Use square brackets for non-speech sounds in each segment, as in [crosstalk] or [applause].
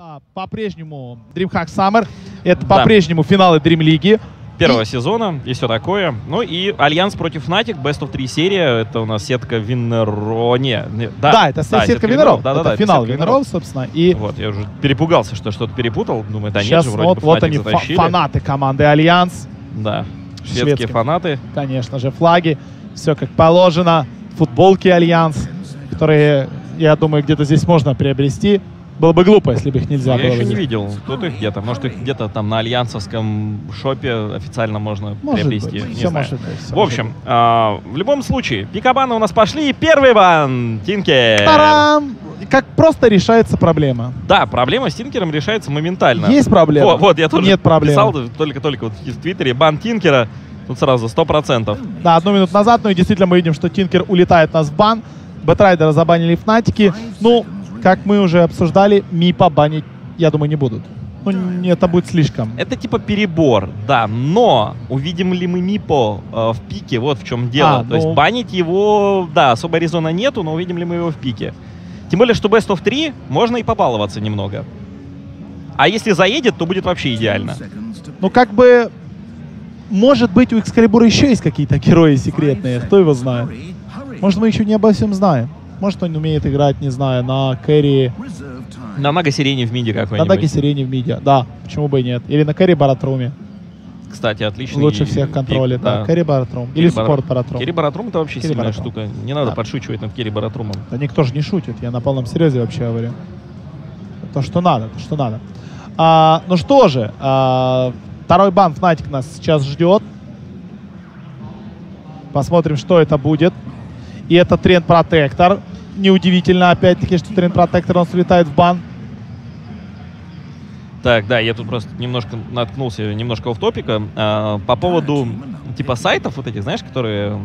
Это по-прежнему DreamHack Summer. Это Да. по-прежнему финалы DreamЛиги. первого сезона и все такое. Ну и Альянс против Fnatic, Best of 3 серия. Это у нас сетка Винеро... Не, да, Да, это сетка Виноров. Да, да, да, финал Виноров, собственно. И Вот, я уже перепугался, что что-то перепутал. Думаю, да сейчас нет же, вроде вот, бы вот они, затащили. фанаты команды Альянс. Да, шведские Шведские. фанаты. Конечно же, флаги. Все как положено. Футболки Альянс, которые, я думаю, где-то здесь можно приобрести. Было бы глупо, если бы их нельзя я было еще не видел. Тут их где-то. Может, их где-то там на альянсовском шопе официально можно Может приобрести. быть, не все знаю. может быть. всё В общем, а, в любом случае, пикабаны у нас пошли. Первый бан Тинкер. быть. Тарам! Как просто решается проблема. Да, проблема с Тинкером решается моментально. Есть проблема? Вот, вот, я тоже Нет проблем. писал только-только вот в Твиттере бан Тинкера. Тут сразу 100%. Да, одну минуту назад, ну и действительно мы видим, что Тинкер улетает нас в бан. Бэтрайдера забанили Фнатики. Ну, как мы уже обсуждали, Мипа банить, я думаю, не будут. Ну, это будет слишком. Это типа перебор, да, но увидим ли мы Мипо э, в пике, вот в чем дело. А, То есть ну. банить его, да, особо резона нету, но увидим ли мы его в пике. Тем более, что Best of 3 можно и побаловаться немного. А если заедет, то будет вообще идеально. Ну, как бы, может быть, у Экскалибура еще есть какие-то герои секретные, кто его знает. Может, мы еще не обо всем знаем. Может, он умеет играть, не знаю, на кэрри, На многосерийный в миде на какой-нибудь. Даги Сирене в миде. Да, почему бы и нет. Или на кэрри Баратруме. Кстати, отличный Лучше всех пик, контролит, да. да. Кэрри Баратрум. Или Бар- спорт Баратрум. Керри Баратрум это вообще Керри сильная Баратрум. штука. Не надо Да. подшучивать над Керри Баратрумом. Да никто же не шутит, я на полном серьезе вообще говорю. То, что надо, то, что надо. А, ну что же, а, второй бан Фнатик нас сейчас ждет. Посмотрим, что это будет. И это Тренд Протектор. Неудивительно, опять-таки, что Тренд Протектор, он слетает в бан. Так, да, я тут просто немножко наткнулся, немножко в топика. по поводу типа сайтов вот этих, знаешь, которые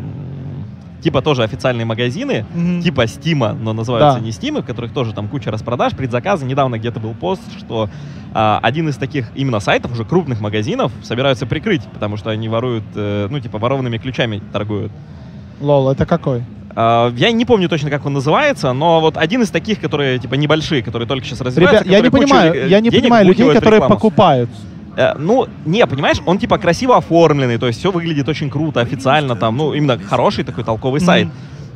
типа тоже официальные магазины, Мгм. типа Стима, но называются Да. не Стимы, в которых тоже там куча распродаж, предзаказы. Недавно где-то был пост, что а, один из таких именно сайтов, уже крупных магазинов, собираются прикрыть, потому что они воруют, э, ну, типа, ворованными ключами торгуют. Лол, это какой? А, я не помню точно, как он называется, но вот один из таких, которые, типа, небольшие, которые только сейчас развиваются. Ребят, я не понимаю, э, я не понимаю людей, которые рекламу. покупают. Э, ну, не, понимаешь, он типа красиво оформленный, то есть все выглядит очень круто, официально там, ну, именно хороший такой толковый Мгм. сайт.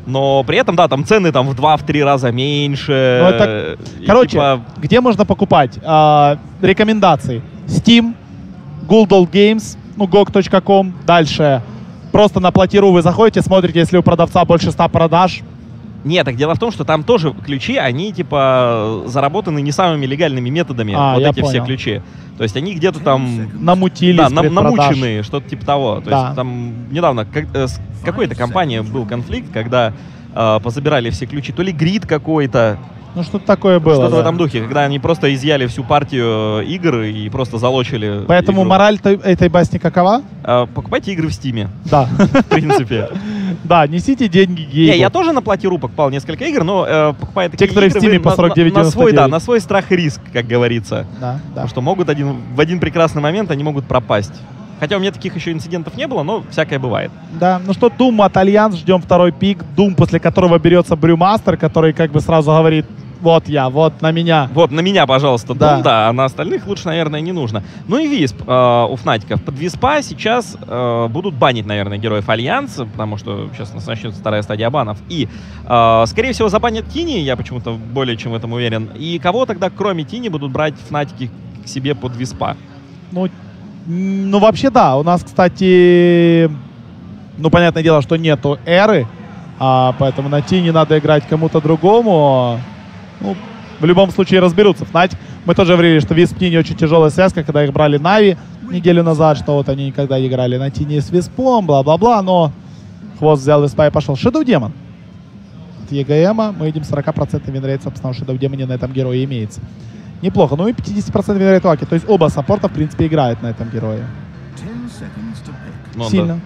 Но при этом, да, там цены там в 2-3 раза меньше. Ну, это- э, и, Короче, типа, где можно покупать? А, рекомендации. Steam, Google Games, ну, gog.com. Дальше. Просто на платиру вы заходите, смотрите, если у продавца больше 100 продаж. нет, так дело в том, что там тоже ключи, они типа заработаны не самыми легальными методами, А, вот я эти все понял. ключи. То есть они где-то там Намутили да, нам- намученные, что-то типа того. То Да. есть там недавно как, э, с какой-то компанией был конфликт, когда э, позабирали все ключи, то ли грид какой-то, Ну, что-то такое было. Что-то в да. этом духе, когда они просто изъяли всю партию э, игр и просто залочили. Поэтому игру. мораль той- этой басни какова? А, покупайте игры в Стиме, Да. [laughs] в принципе. Да, несите деньги гейбу. Не, я тоже на платиру покупал несколько игр, но э, покупая такие которые в игры, Steam вы по на- на- 49,99. На свой, да, на свой страх и риск, как говорится. Да, да. Потому что могут один, в один прекрасный момент они могут пропасть. Хотя у меня таких еще инцидентов не было, но всякое бывает. Да, ну что, Doom от Альянс, ждем второй пик. Doom, после которого берется Брюмастер, который как бы сразу говорит, вот я, вот на меня. Вот, на меня, пожалуйста, Да. Doom, да, а на остальных лучше, наверное, не нужно. Ну и Висп э, у Фнатиков. Под Виспа сейчас э, будут банить, наверное, героев Альянса, потому что сейчас у нас начнется вторая стадия банов. И, э, скорее всего, забанят Тини, я почему-то более чем в этом уверен. И кого тогда, кроме Тини, будут брать Фнатики к себе под Виспа? Ну, ну, вообще, да. У нас, кстати, ну, понятное дело, что нету эры, а, поэтому на Тине надо играть кому-то другому. Ну, в любом случае разберутся. Fnatic, мы тоже говорили, что Висп Тини очень тяжелая связка, когда их брали Нави неделю назад, что вот они никогда не играли на Тине с Виспом, бла-бла-бла, но хвост взял Виспа и пошел. Shadow Demon. От ЕГМа мы видим 40% винрейт, собственно, у Shadow Demon е на этом герое имеется. Неплохо. Ну и 50% винрейт у Аки. То есть оба саппорта, в принципе, играют на этом герое. Ну, да. Сильно.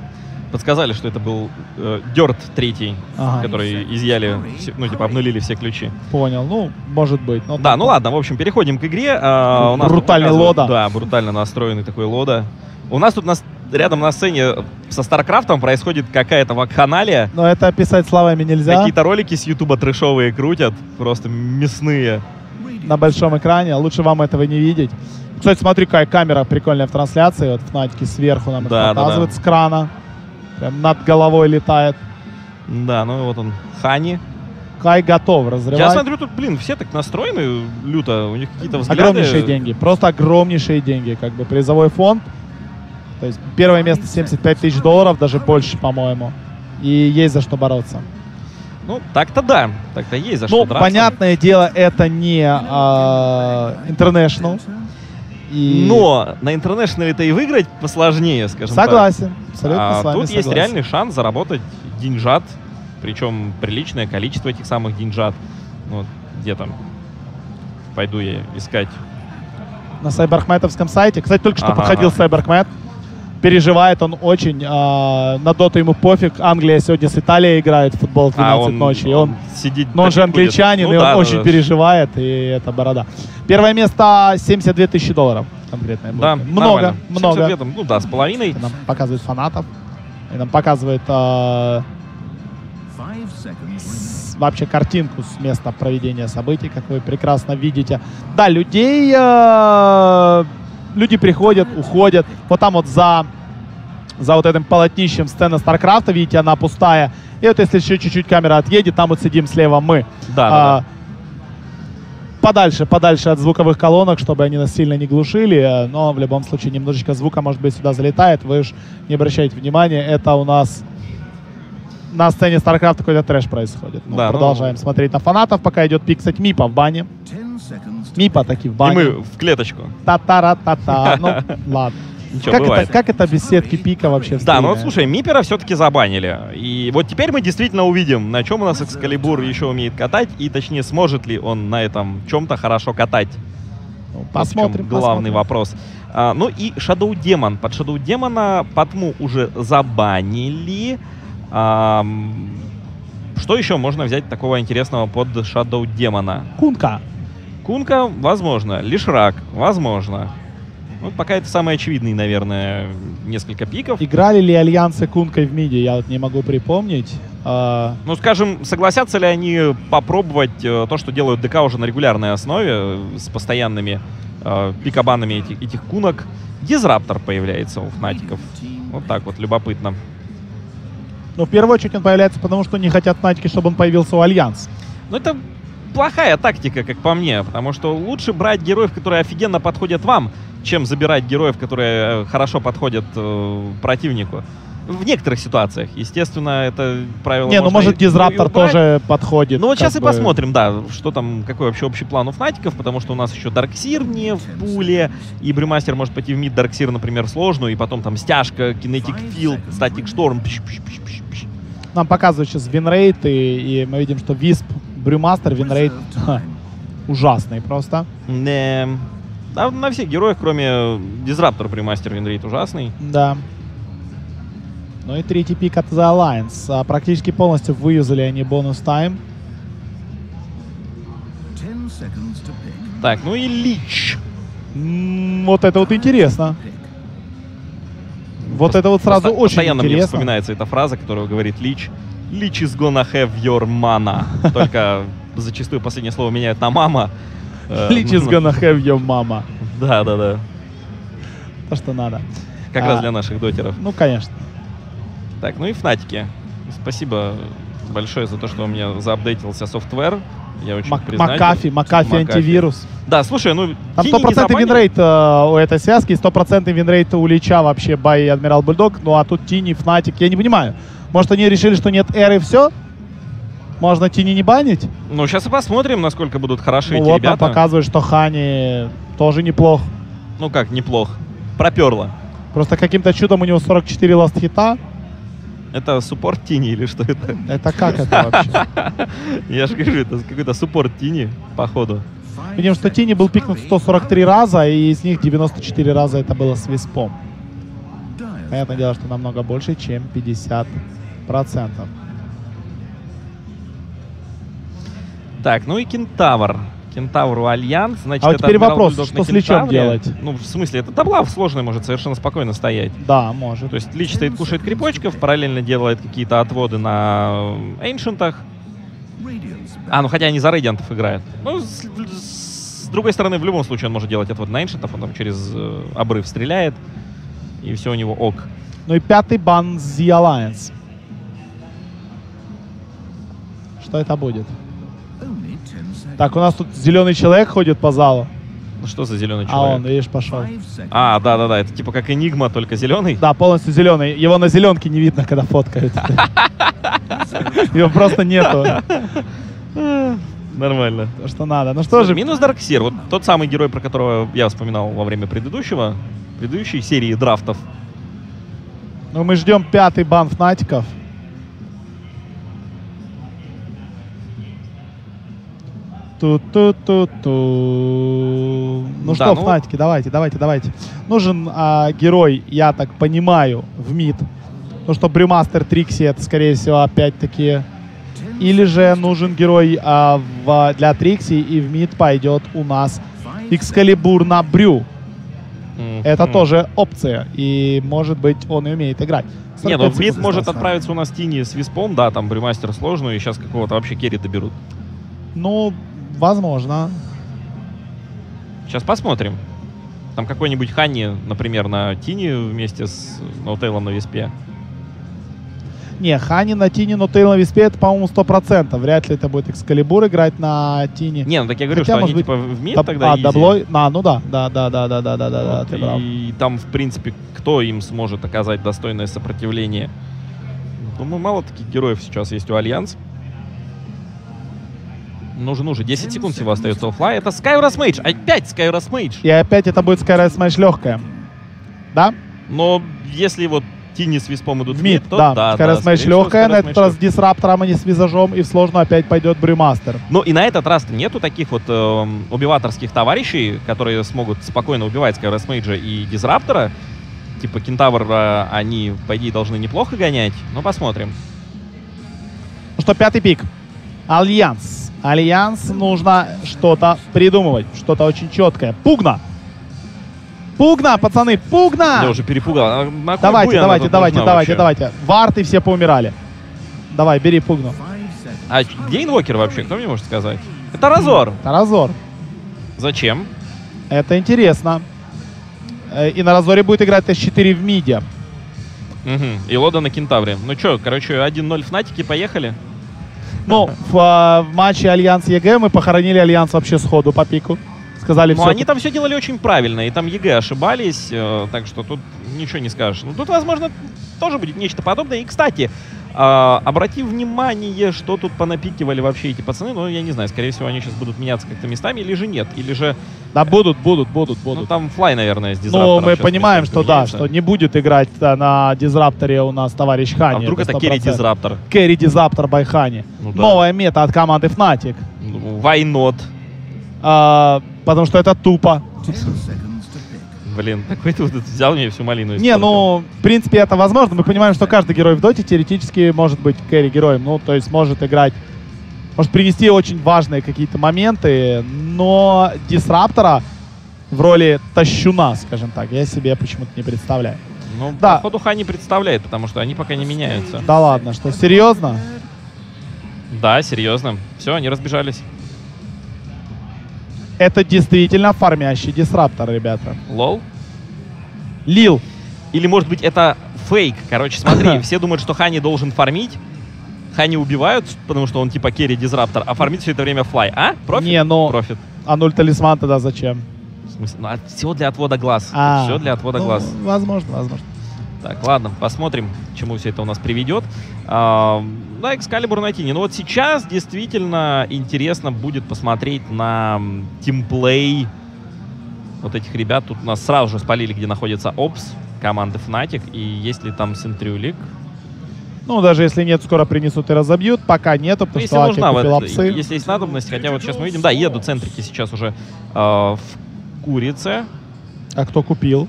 Подсказали, что это был э, Дерт третий, Ага. который изъяли, все- ну, типа, обнулили все ключи. Понял. Ну, может быть. Но Да, так ну ладно, в общем, переходим к игре. А, у нас тут Брутальный показывают- лода. Да, брутально настроенный такой лода. У нас тут нас, рядом на сцене со Старкрафтом происходит какая-то вакханалия. Но это описать словами нельзя. Какие-то ролики с Ютуба трешовые крутят, просто мясные. На большом экране. Лучше вам этого не видеть. Кстати, смотри, какая камера прикольная в трансляции. Вот Фнатики сверху нам Да, это да, показывают да. с крана. Прям над головой летает. Да, ну и вот он, Хани. Кай готов разрывать. Я смотрю, тут, блин, все так настроены люто, у них какие-то взгляды. Огромнейшие деньги. Просто огромнейшие деньги. Как бы призовой фонд. То есть первое место 75 тысяч долларов, даже больше, по-моему. И есть за что бороться. Ну, так-то да, так-то есть за что Ну, драться. понятное дело, это не а, International. И Но на интернешнале-то и выиграть посложнее, скажем так. Согласен. Абсолютно А с вами тут есть согласен. реальный шанс заработать деньжат, причем приличное количество этих самых деньжат. Ну, где там? Пойду я искать. На сайберхметовском сайте. Кстати, только что Ага, подходил ага. Переживает он очень. а, на доту ему пофиг. Англия сегодня с Италией играет в футбол в 12 а он, ночи. И он сидит. Но он же англичанин, Ну и да, он да, очень да. переживает, и это борода. Первое место 72 тысячи долларов конкретно. Да, Много, нормально. много. 72 там, ну да, с половиной. Это нам показывает фанатов. И нам показывает а, с- вообще картинку с места проведения событий, как вы прекрасно видите. Да, людей, а, люди приходят, уходят. Вот там вот за, за вот этим полотнищем сцена Старкрафта, видите, она пустая. И вот если еще чуть-чуть камера отъедет, там вот сидим слева мы. Да, да, А, подальше, подальше от звуковых колонок, чтобы они нас сильно не глушили, э, но в любом случае немножечко звука, может быть, сюда залетает, вы уж не обращайте внимания, это у нас на сцене StarCraft какой-то трэш происходит. Ну, Да, ну- продолжаем смотреть на фанатов, пока идет пик, кстати, Мипа в бане. Мипа таки в И бане. мы в клеточку. Та-та-ра-та-та. [laughs] Ну, ладно. Ничего, Как бывает. это, как это без сетки пика вообще Да, ну вот слушай, Мипера все-таки забанили. И вот теперь мы действительно увидим, на чем у нас Экскалибур еще умеет катать, и точнее, сможет ли он на этом чем-то хорошо катать. Ну, Вот в посмотрим, чем главный посмотрим. вопрос. А, ну и Shadow Demon. Под Shadow Демона Патму уже забанили. Что еще можно взять такого интересного под Shadow Демона? Кунка. Кунка, возможно. Лишрак, возможно. Ну, пока это самый очевидный, наверное, несколько пиков. Играли ли альянсы Кункой в миде, я вот не могу припомнить. А, Ну, скажем, согласятся ли они попробовать э, то, что делают ДК уже на регулярной основе, э, с постоянными э, пикабанами этих, этих кунок? Дизраптор появляется у фнатиков. Вот так вот, любопытно. Ну, в первую очередь он появляется, потому что не хотят Фнатики, чтобы он появился у Альянс. Но это плохая тактика, как по мне, потому что лучше брать героев, которые офигенно подходят вам, чем забирать героев, которые э, хорошо подходят э, противнику. В некоторых ситуациях, естественно, это правило не, ну может и- и Дизраптор тоже подходит. Ну вот сейчас и бы. посмотрим, да, что там, какой вообще общий план у Фнатиков, потому что у нас еще Dark Seer не в пуле, и Брюмастер может пойти в мид Dark Seer, например, сложную, и потом там стяжка, Kinetic Field, Static Storm. пш- пш- пш- пш. Нам показывают сейчас винрейт, и, и мы видим, что Висп, Брюмастер, винрейт ужасный просто. Не. Да, на всех героях, кроме Дизраптор Брюмастер Винрейт ужасный. Да. Ну и третий пик от The Alliance. А, практически полностью выюзали они bonus time. Так, ну и Лич. М, Вот это вот интересно. Вот это вот сразу Посто- очень Постоянно мне интересно. вспоминается эта фраза, которую говорит Лич. Lich is gonna have your mana. [laughs] Только зачастую последнее слово меняют на мама. Э, Lich is gonna have your mama. Да, да, да. То, что надо. Как А. раз для наших дотеров. Ну, конечно. Так, ну и Фнатики. Спасибо большое за то, что у меня заапдейтился software. Я очень Мак- признателен. McAfee, McAfee McAfee. антивирус. Да, слушай, ну... Там Тини не 100% забанили. винрейт э, у этой связки, 100% винрейт у Лича вообще by Admiral Bulldog. Ну а тут Тини, Fnatic, я не понимаю. Может они решили, что нет эры, все? Можно Тини не банить? Ну, сейчас и посмотрим, насколько будут хороши ну эти вот ребята. нам показывают, что Хани тоже неплох. Ну как, неплохо. Проперло. Просто каким-то чудом у него 44 last хита. Это суппорт Тини или что это? Это как это вообще? [laughs] Я же говорю, это какой-то суппорт Тини, походу. Видим, что Тини был пикнут 143 раза, и из них 94 раза это было с виспом. Понятное дело, что намного больше, чем 50%. Так, ну и Кентавр. Кентавру Альянс. Значит, А вот это теперь вопрос, что с Личом делать? Ну, в смысле, это таблав сложный может совершенно спокойно стоять. Да, может. То есть Лич стоит, кушает крипочков, параллельно делает какие-то отводы на Эйншентах. А, ну хотя они за Рейдиантов играют. Ну, с, другой стороны, в любом случае он может делать отвод на эншентов, он там через э, обрыв стреляет, и все у него ок. Ну и пятый бан The Alliance. Что это будет? Only 10 seconds. Так, у нас тут зеленый человек ходит по залу. Ну что за зеленый А человек? он, видишь, пошел. А, да-да-да, это типа как Энигма, только зеленый. Да, полностью зеленый. Его на зеленке не видно, когда фоткают. [laughs] Его просто нету. Нормально. То, что надо. Ну что же, Минус Dark Seer, вот тот самый герой, про которого я вспоминал во время предыдущего, предыдущей серии драфтов. ну мы ждем пятый бан Фнатиков. Ту-ту-ту-ту. Ну Да, что, ну- Фнатики, давайте, давайте, давайте. Нужен а, герой, я так понимаю, в мид. Ну что, Брюмастер Трикси, это, скорее всего, опять-таки... Или же нужен герой а, в- для Трикси, и в мид пойдет у нас Экскалибур на Брю. М, Это тоже опция. И, может быть, он и умеет играть. Не, ну 45 в бит секунд может отправиться у нас Тини с Виспом, да, там Брюмастер сложную, и сейчас какого-то вообще керри доберут. Ну, возможно. Сейчас посмотрим. Там какой-нибудь Ханни, например, на Тини вместе с Ноутейлом на Виспе. Не, Хани на Тине, Ноутейл на Виспе это, по-моему, 100%. Вряд ли это будет Экскалибур играть на Тине. Не, ну так я говорю, Хотя, что может они быть, типа в мид Даб- тогда а, easy. даблой? А, ну да, да, да, да, да, да, да, да, да, Вот, ты прав. и там, в принципе, кто им сможет оказать достойное сопротивление? Думаю, мало таких героев сейчас есть у Альянс. Нужен уже 10 секунд всего остается у Флай. Это Skyrus Mage. Опять Skyrus Mage. И опять это будет Skyride Smash легкая. Да? Но если вот Тини с Виспом идут В мид, то да. да, Skyride да, всего, легкая, на Skyrus этот Mage раз с Дисраптором, а не с Визажом, и в сложную опять пойдет Брюмастер. Ну и на этот раз нету таких вот эм, убиваторских товарищей, которые смогут спокойно убивать Skyrus Mage и Дизраптора. Типа Кентавр, э, они, по идее, должны неплохо гонять. Но посмотрим. Ну что, пятый пик. Альянс. Альянс нужно что-то придумывать. Что-то очень четкое. Пугна! Пугна, пацаны, пугна! Я уже перепугал. А на Давайте, давайте, давайте, давайте, вообще? давайте. Варты все поумирали. Давай, бери пугну. А где Invoker вообще? Кто мне может сказать? Это Razor. Да, Razor. Зачем? Это интересно. Э, И на Разоре будет играть С4 в миде. Мгм. И Лода на Кентавре. Ну что, короче, 1-0 Фнатики, поехали. Ну, в, а, в матче Альянс EG мы похоронили Альянс вообще сходу по пику. Сказали Ну, все. они там все делали очень правильно, и там EG ошибались, э, так что тут ничего не скажешь. Ну, тут, возможно, тоже будет нечто подобное. И, кстати, э, обрати внимание, что тут понапикивали вообще эти пацаны. Ну, я не знаю, скорее всего, они сейчас будут меняться как-то местами, или же нет. Или же, Да, будут, будут, будут, ну, будут. там Флай, наверное, с Ну, дизраптором мы щас понимаем, что да, поменяется. что не будет играть да, на Дизрапторе у нас товарищ Хани. А вдруг это carry 100%. Disruptor? Carry Disruptor by Хани. Ну да. Новая мета от команды Fnatic. Ну, Why not? А, потому что это тупо. Блин, такой ты вот взял мне всю малину. Не, ну, в принципе, это возможно. Мы понимаем, что каждый герой в доте теоретически может быть carry героем. Ну, то есть может играть, может принести очень важные какие-то моменты, но Дисраптора в роли тащуна, скажем так, я себе почему-то не представляю. Ну, да. походу, Хани представляет, потому что они пока не меняются. Да ладно, что, серьезно? Да, серьезно. Все, они разбежались. Это действительно фармящий Disruptor, ребята. Lol. Лил. Или, может быть, это фейк. Короче, смотри, [laughs] все думают, что Хани должен фармить. Хани убивают, потому что он типа carry Disruptor, а фармит все это время флай. А? Profit? Не, ну, Profit. а нуль талисман тогда зачем? В смысле? Ну, все для отвода глаз. А, все для отвода ну, глаз. Возможно, возможно. Так, ладно, посмотрим, к чему все это у нас приведет. А, да, Экскалибур найти. Ну вот сейчас действительно интересно будет посмотреть на тимплей вот этих ребят. Тут нас сразу же спалили, где находится Опс, команды Fnatic. И есть ли там Сентрюлик? Ну, даже если нет, скоро принесут и разобьют. Пока нету, Ну, потому если что нужна, купил вот, если есть надобность, хотя вот сейчас мы видим, да, едут центрики сейчас уже э, в Курице. А кто купил?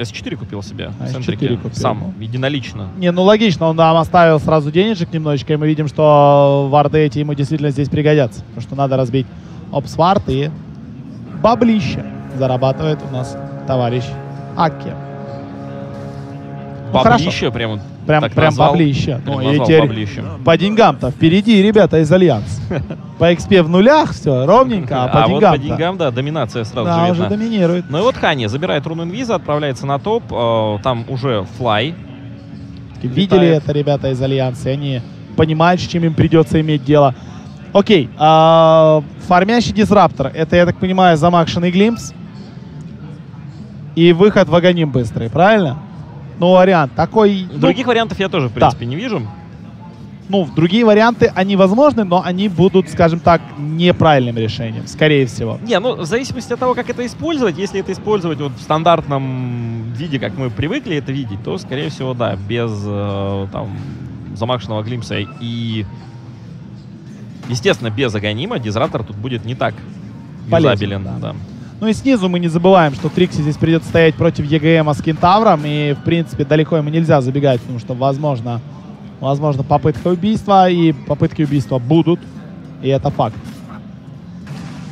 М, S4 купил себе. А, центрики. S4 купил, Сам, единолично. Не, ну логично, он нам оставил сразу денежек немножечко, и мы видим, что варды эти ему действительно здесь пригодятся. Потому что надо разбить опсвард и баблище зарабатывает у нас товарищ Аки. Ну. Баблище прям. вот. Прям, Так прям назвал. баблище. Прям Ну, и теперь баблищем. по деньгам-то впереди ребята из Альянс. [laughs] По XP в нулях, все, ровненько, а по А вот по деньгам деньгам, да, доминация сразу Да, же уже доминирует. Ну и вот Хани забирает руну инвиза, отправляется на топ. э, Там уже флай. Видели Летает. это ребята из Альянса, и они понимают, с чем им придется иметь дело. Окей, а, фармящий Disruptor, это, я так понимаю, замакшенный Glimpse. И выход в Аганим быстрый, правильно? Ну, вариант такой... ну, Других вариантов я тоже, в да. принципе, не вижу. Ну, другие варианты, они возможны, но они будут, скажем так, неправильным решением, скорее всего. Не, ну, в зависимости от того, как это использовать, если это использовать вот в стандартном виде, как мы привыкли это видеть, то, скорее всего, да, без э, там замакшенного глимпса и, естественно, без аганима дизраптор тут будет не так Полезен, юзабелен. да. да. Ну и снизу мы не забываем, что Трикси здесь придется стоять против EGM а с Кентавром, и, в принципе, далеко ему нельзя забегать, потому что, возможно, возможно, попытка убийства, и попытки убийства будут, и это факт.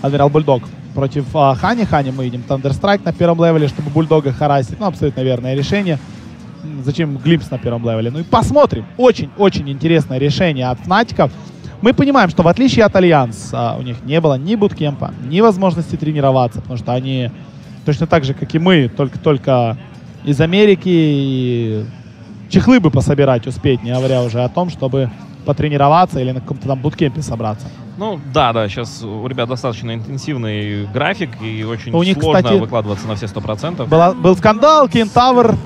Адмирал Бульдог против а, Хани. Хани мы видим Thunder Strike на первом левеле, чтобы Бульдога харасить. Ну, абсолютно верное решение. Зачем Glimpse на первом левеле? Ну и посмотрим. Очень-очень интересное решение от Фнатиков. Мы понимаем, что в отличие от Альянс, у них не было ни буткемпа, ни возможности тренироваться, потому что они точно так же, как и мы, только-только из Америки и чехлы бы пособирать успеть, не говоря уже о том, чтобы потренироваться или на каком-то там буткемпе собраться. Ну, да, да, сейчас у ребят достаточно интенсивный график, и очень У них, сложно кстати, выкладываться на все 100%. Была- был скандал, Кентавр,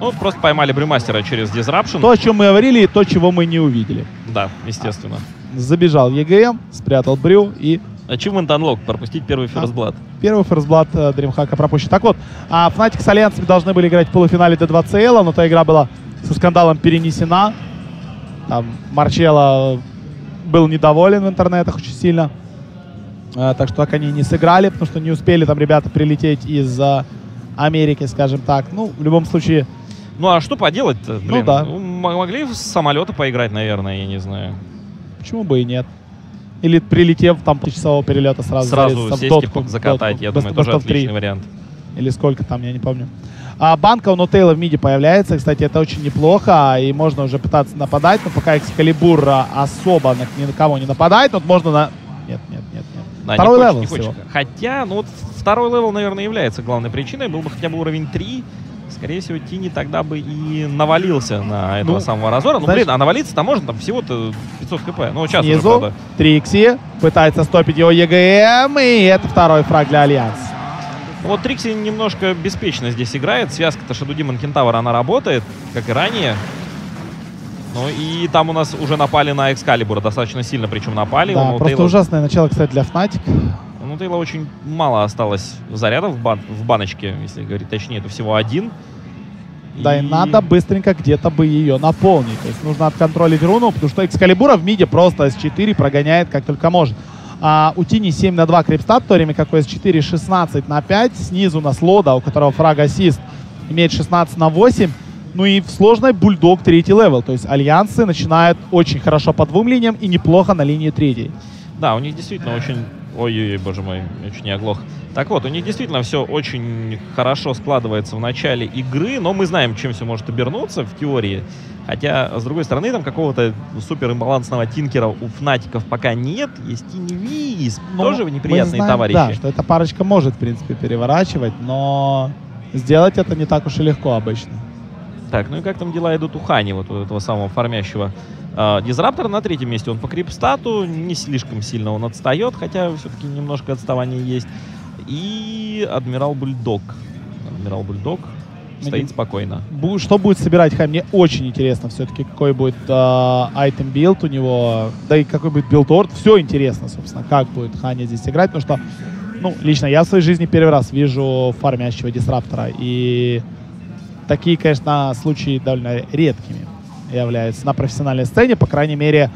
Ну, просто поймали Брюмастера через Disruption. то, о чем мы говорили, и то, чего мы не увидели. Да, естественно. Забежал в ЕГМ, спрятал Брю и Achievement Unlock, пропустить первый First Blood. Первый э, Дримхака пропущен. Так вот, а Fnatic с Альянсами должны были играть в полуфинале D2 CL, но та игра была со скандалом перенесена. Там Марчелло был недоволен в интернетах очень сильно. Э, так что так они не сыграли, потому что не успели там ребята прилететь из э, Америки, скажем так. Ну, в любом случае, Ну, а что поделать-то? Ну да. м- могли с самолета поиграть, наверное, я не знаю. почему бы и нет. Или прилетев там часового перелета сразу, Сразу залезть в сесть дотку, и закатать, дотку, я думаю, тоже отличный вариант. Или сколько там, я не помню. А банка у Ноутейла в миде появляется. Кстати, это очень неплохо. И можно уже пытаться нападать. Но пока Экскалибур а, особо на, ни на кого не нападает. Вот можно на... Нет, нет, нет, нет. Да, Второй не левел не всего. Хотя, ну вот второй левел, наверное, является главной причиной. Был бы хотя бы уровень 3, скорее всего, Тини тогда бы и навалился на этого Ну, самого Разора. Ну, блин, а навалиться-то можно, там всего-то 500 HP. Ну, сейчас уже, Снизу правда. Трикси пытается стопить его EGM. И это второй фраг для Альянс. Ну, Вот Трикси немножко беспечно здесь играет. Связка-то Demon Кентавр, она работает, как и ранее. Ну и там у нас уже напали на Экскалибура достаточно сильно, причем напали. Да, У просто Тейлора- ужасное начало, кстати, для Fnatic. Ну, Тейла очень мало осталось зарядов в, бан- в баночке, если говорить точнее, это всего один. Да, и надо быстренько где-то бы ее наполнить. То есть нужно отконтролить руну, потому что Экскалибура в миде просто S4 прогоняет как только может. А у Тини 7 на 2 крипстат, в то время как у S4 16 на 5. Снизу у нас Лода, у которого фраг ассист, имеет 16 на 8. Ну и в сложной бульдог третий левел. То есть альянсы начинают очень хорошо по двум линиям и неплохо на линии третьей. Да, у них действительно очень... Ой-ой-ой, боже мой, я чуть не оглох. Так вот, у них действительно все очень хорошо складывается в начале игры, но мы знаем, чем все может обернуться в теории. Хотя, с другой стороны, там какого-то супер имбалансного тинкера у фнатиков пока нет. Есть Тиневиз, Ну, тоже неприятные знаем, товарищи. Да, что эта парочка может, в принципе, переворачивать, но сделать это не так уж и легко обычно. Так, ну и как там дела идут у Хани, вот у этого самого фармящего а, Дизраптора на третьем месте. Он по крипстату не слишком сильно он отстает, хотя все-таки немножко отставание есть. И Адмирал Бульдог. Адмирал Бульдог стоит спокойно. Что будет собирать Хани? Мне очень интересно все-таки, какой будет item build у него, да и какой будет build order. Все интересно, собственно, как будет Ханя здесь играть, потому что, ну, лично я в своей жизни первый раз вижу фармящего дисраптора, и такие, конечно, случаи довольно редкими являются на профессиональной сцене, по крайней мере,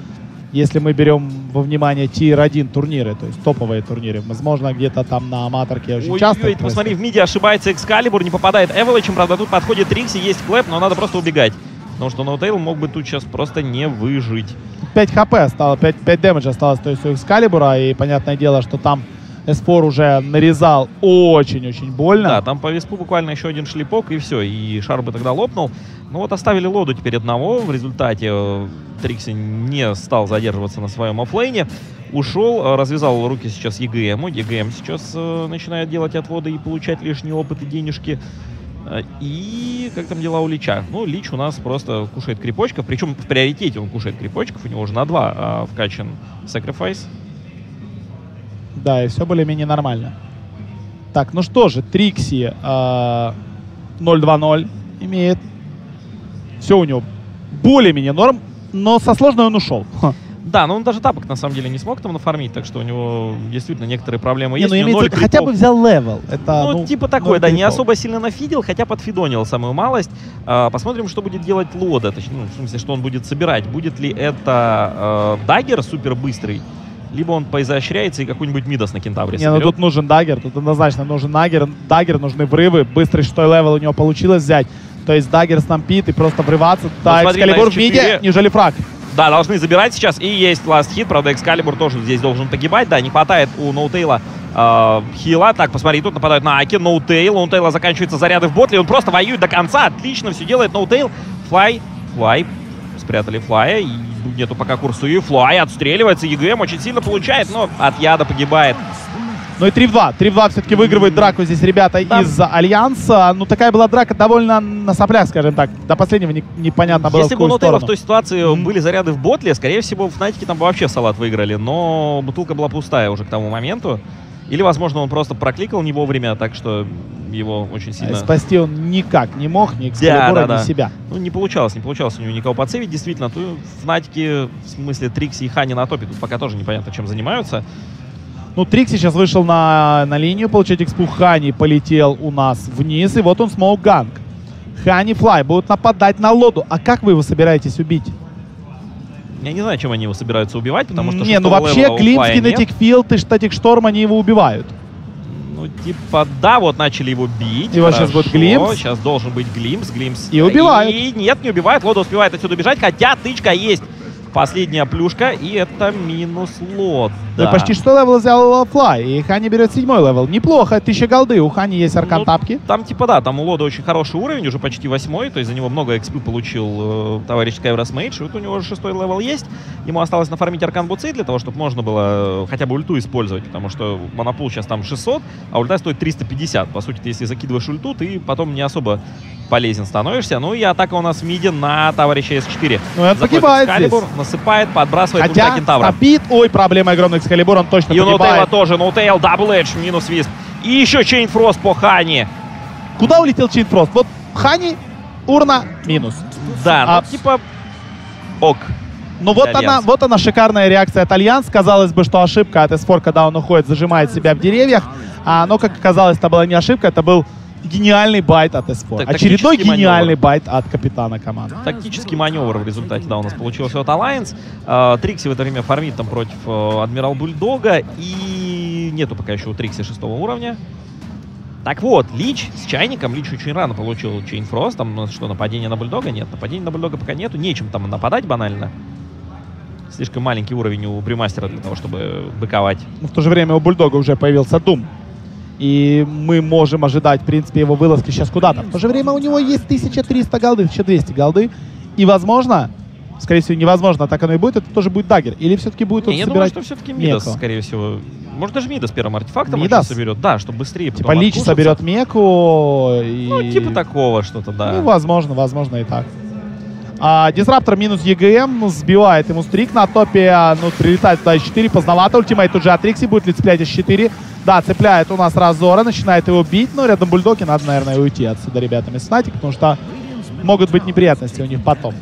если мы берем во внимание tier-1 турниры, то есть топовые турниры. Возможно, где-то там на аматорке очень часто. Ой-ой, это посмотри, в миде ошибается Экскалибур, не попадает Avalanche ем, правда, тут подходит Трикси, есть clap, но надо просто убегать. Потому что Ноутейл мог бы тут сейчас просто не выжить. 5 хп осталось, 5, 5 damage а осталось, то есть у Экскалибура, и понятное дело, что там S4 уже нарезал очень-очень больно. Да, там по виспу буквально еще один шлепок, и все, и шар бы тогда лопнул. Ну вот оставили лоду теперь одного, в результате э, Трикси не стал задерживаться на своем оффлейне, ушел, э, развязал руки сейчас ЕГМу, ЕГМ сейчас э, начинает делать отводы и получать лишний опыт и денежки. Э, И как там дела у Лича? Ну, Лич у нас просто кушает крипочков, причем в приоритете он кушает крипочков, у него уже на два а, вкачан Sacrifice. Да, и все более-менее нормально. Так, ну что же, Трикси э, 0-2-0 имеет. Все у него более-менее норм, но со сложной он ушел. Да, но он даже тапок на самом деле не смог там нафармить, так что у него действительно некоторые проблемы Не, есть. ну, имеется виду, хотя бы взял level. Это, Ну, ну, типа такое, да, не крипов. особо сильно нафидел, хотя подфидонил самую малость. А, посмотрим, что будет делать Лода, точнее, ну, в смысле, что он будет собирать. Будет ли это э, dagger супер быстрый, либо он поизощряется и какой-нибудь Мидас на кентавре Не, ну тут нужен dagger, тут однозначно нужен dagger, dagger, нужны врывы, быстрый шестой level у него получилось взять. То есть dagger stomp ит и просто врываться. Да, смотри, Экскалибур в миде, S4. нежели фраг. Да, должны забирать сейчас. И есть last hit. Правда, Экскалибур тоже здесь должен погибать. Да, не хватает у Ноутейла э, хила. Так, посмотри, тут нападают на Аки. Ноутейл. У Ноутейла заканчиваются заряды в ботле. Он просто воюет до конца. Отлично все делает Ноутейл. Флай. Флай. Спрятали Флая. И нету пока курсу. И Флай отстреливается. ЕГМ очень сильно получает, но от яда погибает. Ну и 3 в 2. 3 в 2 все-таки выигрывают драку здесь ребята Да. из Альянса. Ну такая была драка довольно на соплях, скажем так. До последнего не- непонятно было, Если бы у какую Ноутейла в той ситуации Мгм. были заряды в ботле, скорее всего, в Фнатике там бы вообще салат выиграли. Но бутылка была пустая уже к тому моменту. Или, возможно, он просто прокликал не вовремя, так что его очень Э, сильно... Спасти он никак не мог, ни Экскалибура, да, ни да. себя. Ну, не получалось, не получалось у него никого подсейвить, действительно. То Фнатики, в смысле Трикси и Хани на топе, тут пока тоже непонятно, чем занимаются. Ну, Трик сейчас вышел на, на линию получать экспу. Хани полетел у нас вниз, и вот он smoke gank. Хани Флай будут нападать на лоду. А как вы его собираетесь убить? Я не знаю, чем они его собираются убивать, потому что... Не, ну вообще level а у Glimpse, Флая нет. Kinetic Field и Static Storm, они его убивают. Ну, типа, да, вот начали его бить. И вот сейчас будет Glimpse. Сейчас должен быть Glimpse, Glimpse. И убивают. И нет, не убивает. Лода успевает отсюда бежать, хотя тычка есть. Последняя плюшка, и это минус Лода. Ну и почти что level взял Флай, и Хани берет седьмой level. Неплохо, тысяча голды. У Хани есть arcane Ну, тапки. Там типа да, там у Лода очень хороший уровень, уже почти восьмой, то есть за него много экспы получил э, товарищ Скайврос Мейдж, вот у него уже шестой левел есть, ему осталось нафармить Arcane Boots ей для того, чтобы можно было э, хотя бы ульту использовать, потому что mana pool сейчас там 600, а ульта стоит 350, по сути, ты если закидываешь ульту, ты потом не особо полезен становишься, ну и атака у нас в миде на товарища С4. Ну Заходит погибает здесь. Насыпает, подбрасывает Хотя Кентавра. stomp ит. Ой, проблема огромная Экскалибур, он точно И у погибает. тоже, Ноутейл, double edge, минус висп. И еще Chain Frost по Хани. Куда улетел Chain Frost? Вот Хани, урна, минус. Да, ну А- типа ок. Ну вот Альянс. она, вот она шикарная реакция от Альянс. Казалось бы, что ошибка от S4, когда он уходит, зажимает себя в деревьях. А, но, как оказалось, это была не ошибка, это был гениальный bait от S4. Так, Очередной гениальный маневр. байт от капитана команды. Тактический маневр в результате, да, у нас получился от Alliance. А, Трикси в это время фармит там против э, Адмирал Бульдога. И нету пока еще у Трикси шестого уровня. Так вот, Лич с чайником. Лич очень рано получил Chain Frost. Там у нас что, нападение на Бульдога? Нет, нападения на Бульдога пока нету. Нечем там нападать банально. Слишком маленький уровень у Бримастера для того, чтобы быковать. Но в то же время у Бульдога уже появился Дум. И мы можем ожидать, в принципе, его вылазки сейчас куда-то. В то же время у него есть 1300 голды, 1200 голды. И, возможно, скорее всего, невозможно, так оно и будет, это тоже будет dagger. Или все-таки будет он Не, я думаю, собирать... что все-таки Мидас, Меку. скорее всего. Может, даже Мидас первым артефактом Мидас? соберет. Да, чтобы быстрее Типа Лич откушаться. соберет Меку и... Ну, типа такого что-то, да. Ну, возможно, возможно и так. А, Дизраптор минус ЕГМ сбивает ему streak на топе. а, Ну, прилетает туда С4, поздновато. Ultimate тут же от Трикси. Будет ли цеплять С4? Да, цепляет у нас Разора, начинает его бить. Но рядом Бульдоги надо, наверное, уйти отсюда ребятами с Fnatic, потому что могут быть неприятности у них потом.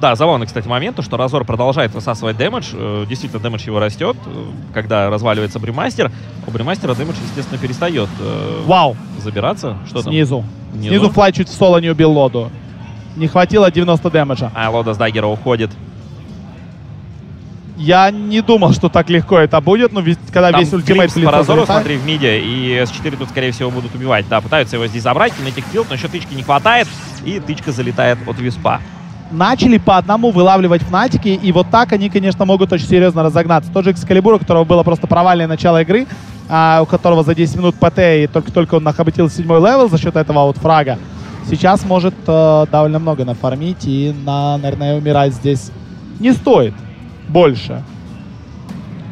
Да, забавный, кстати, момент, то, что Разор продолжает высасывать damage. Э, Действительно, damage его растет, э, когда разваливается Бримастер. У Бримастера damage, естественно, перестает э, Вау, забираться. Что там? снизу. Снизу Флай чуть в соло не убил Лоду. Не хватило 90 damage а. А Лода с dagger а уходит. Я не думал, что так легко это будет, но ведь, когда Там весь ultimate по Разору, смотри, в миде, и S4 тут, скорее всего, будут убивать. Да, пытаются его здесь забрать, kinetic field, но еще тычки не хватает, и тычка залетает от Виспа. начали по одному вылавливать фнатики, и вот так они, конечно, могут очень серьезно разогнаться. Тот же Экскалибур, у которого было просто провальное начало игры, а, у которого за 10 минут ПТ, и только-только он нахоботил седьмой level за счет этого аутфрага, сейчас может э, довольно много нафармить, и, на, наверное, умирать здесь не стоит больше.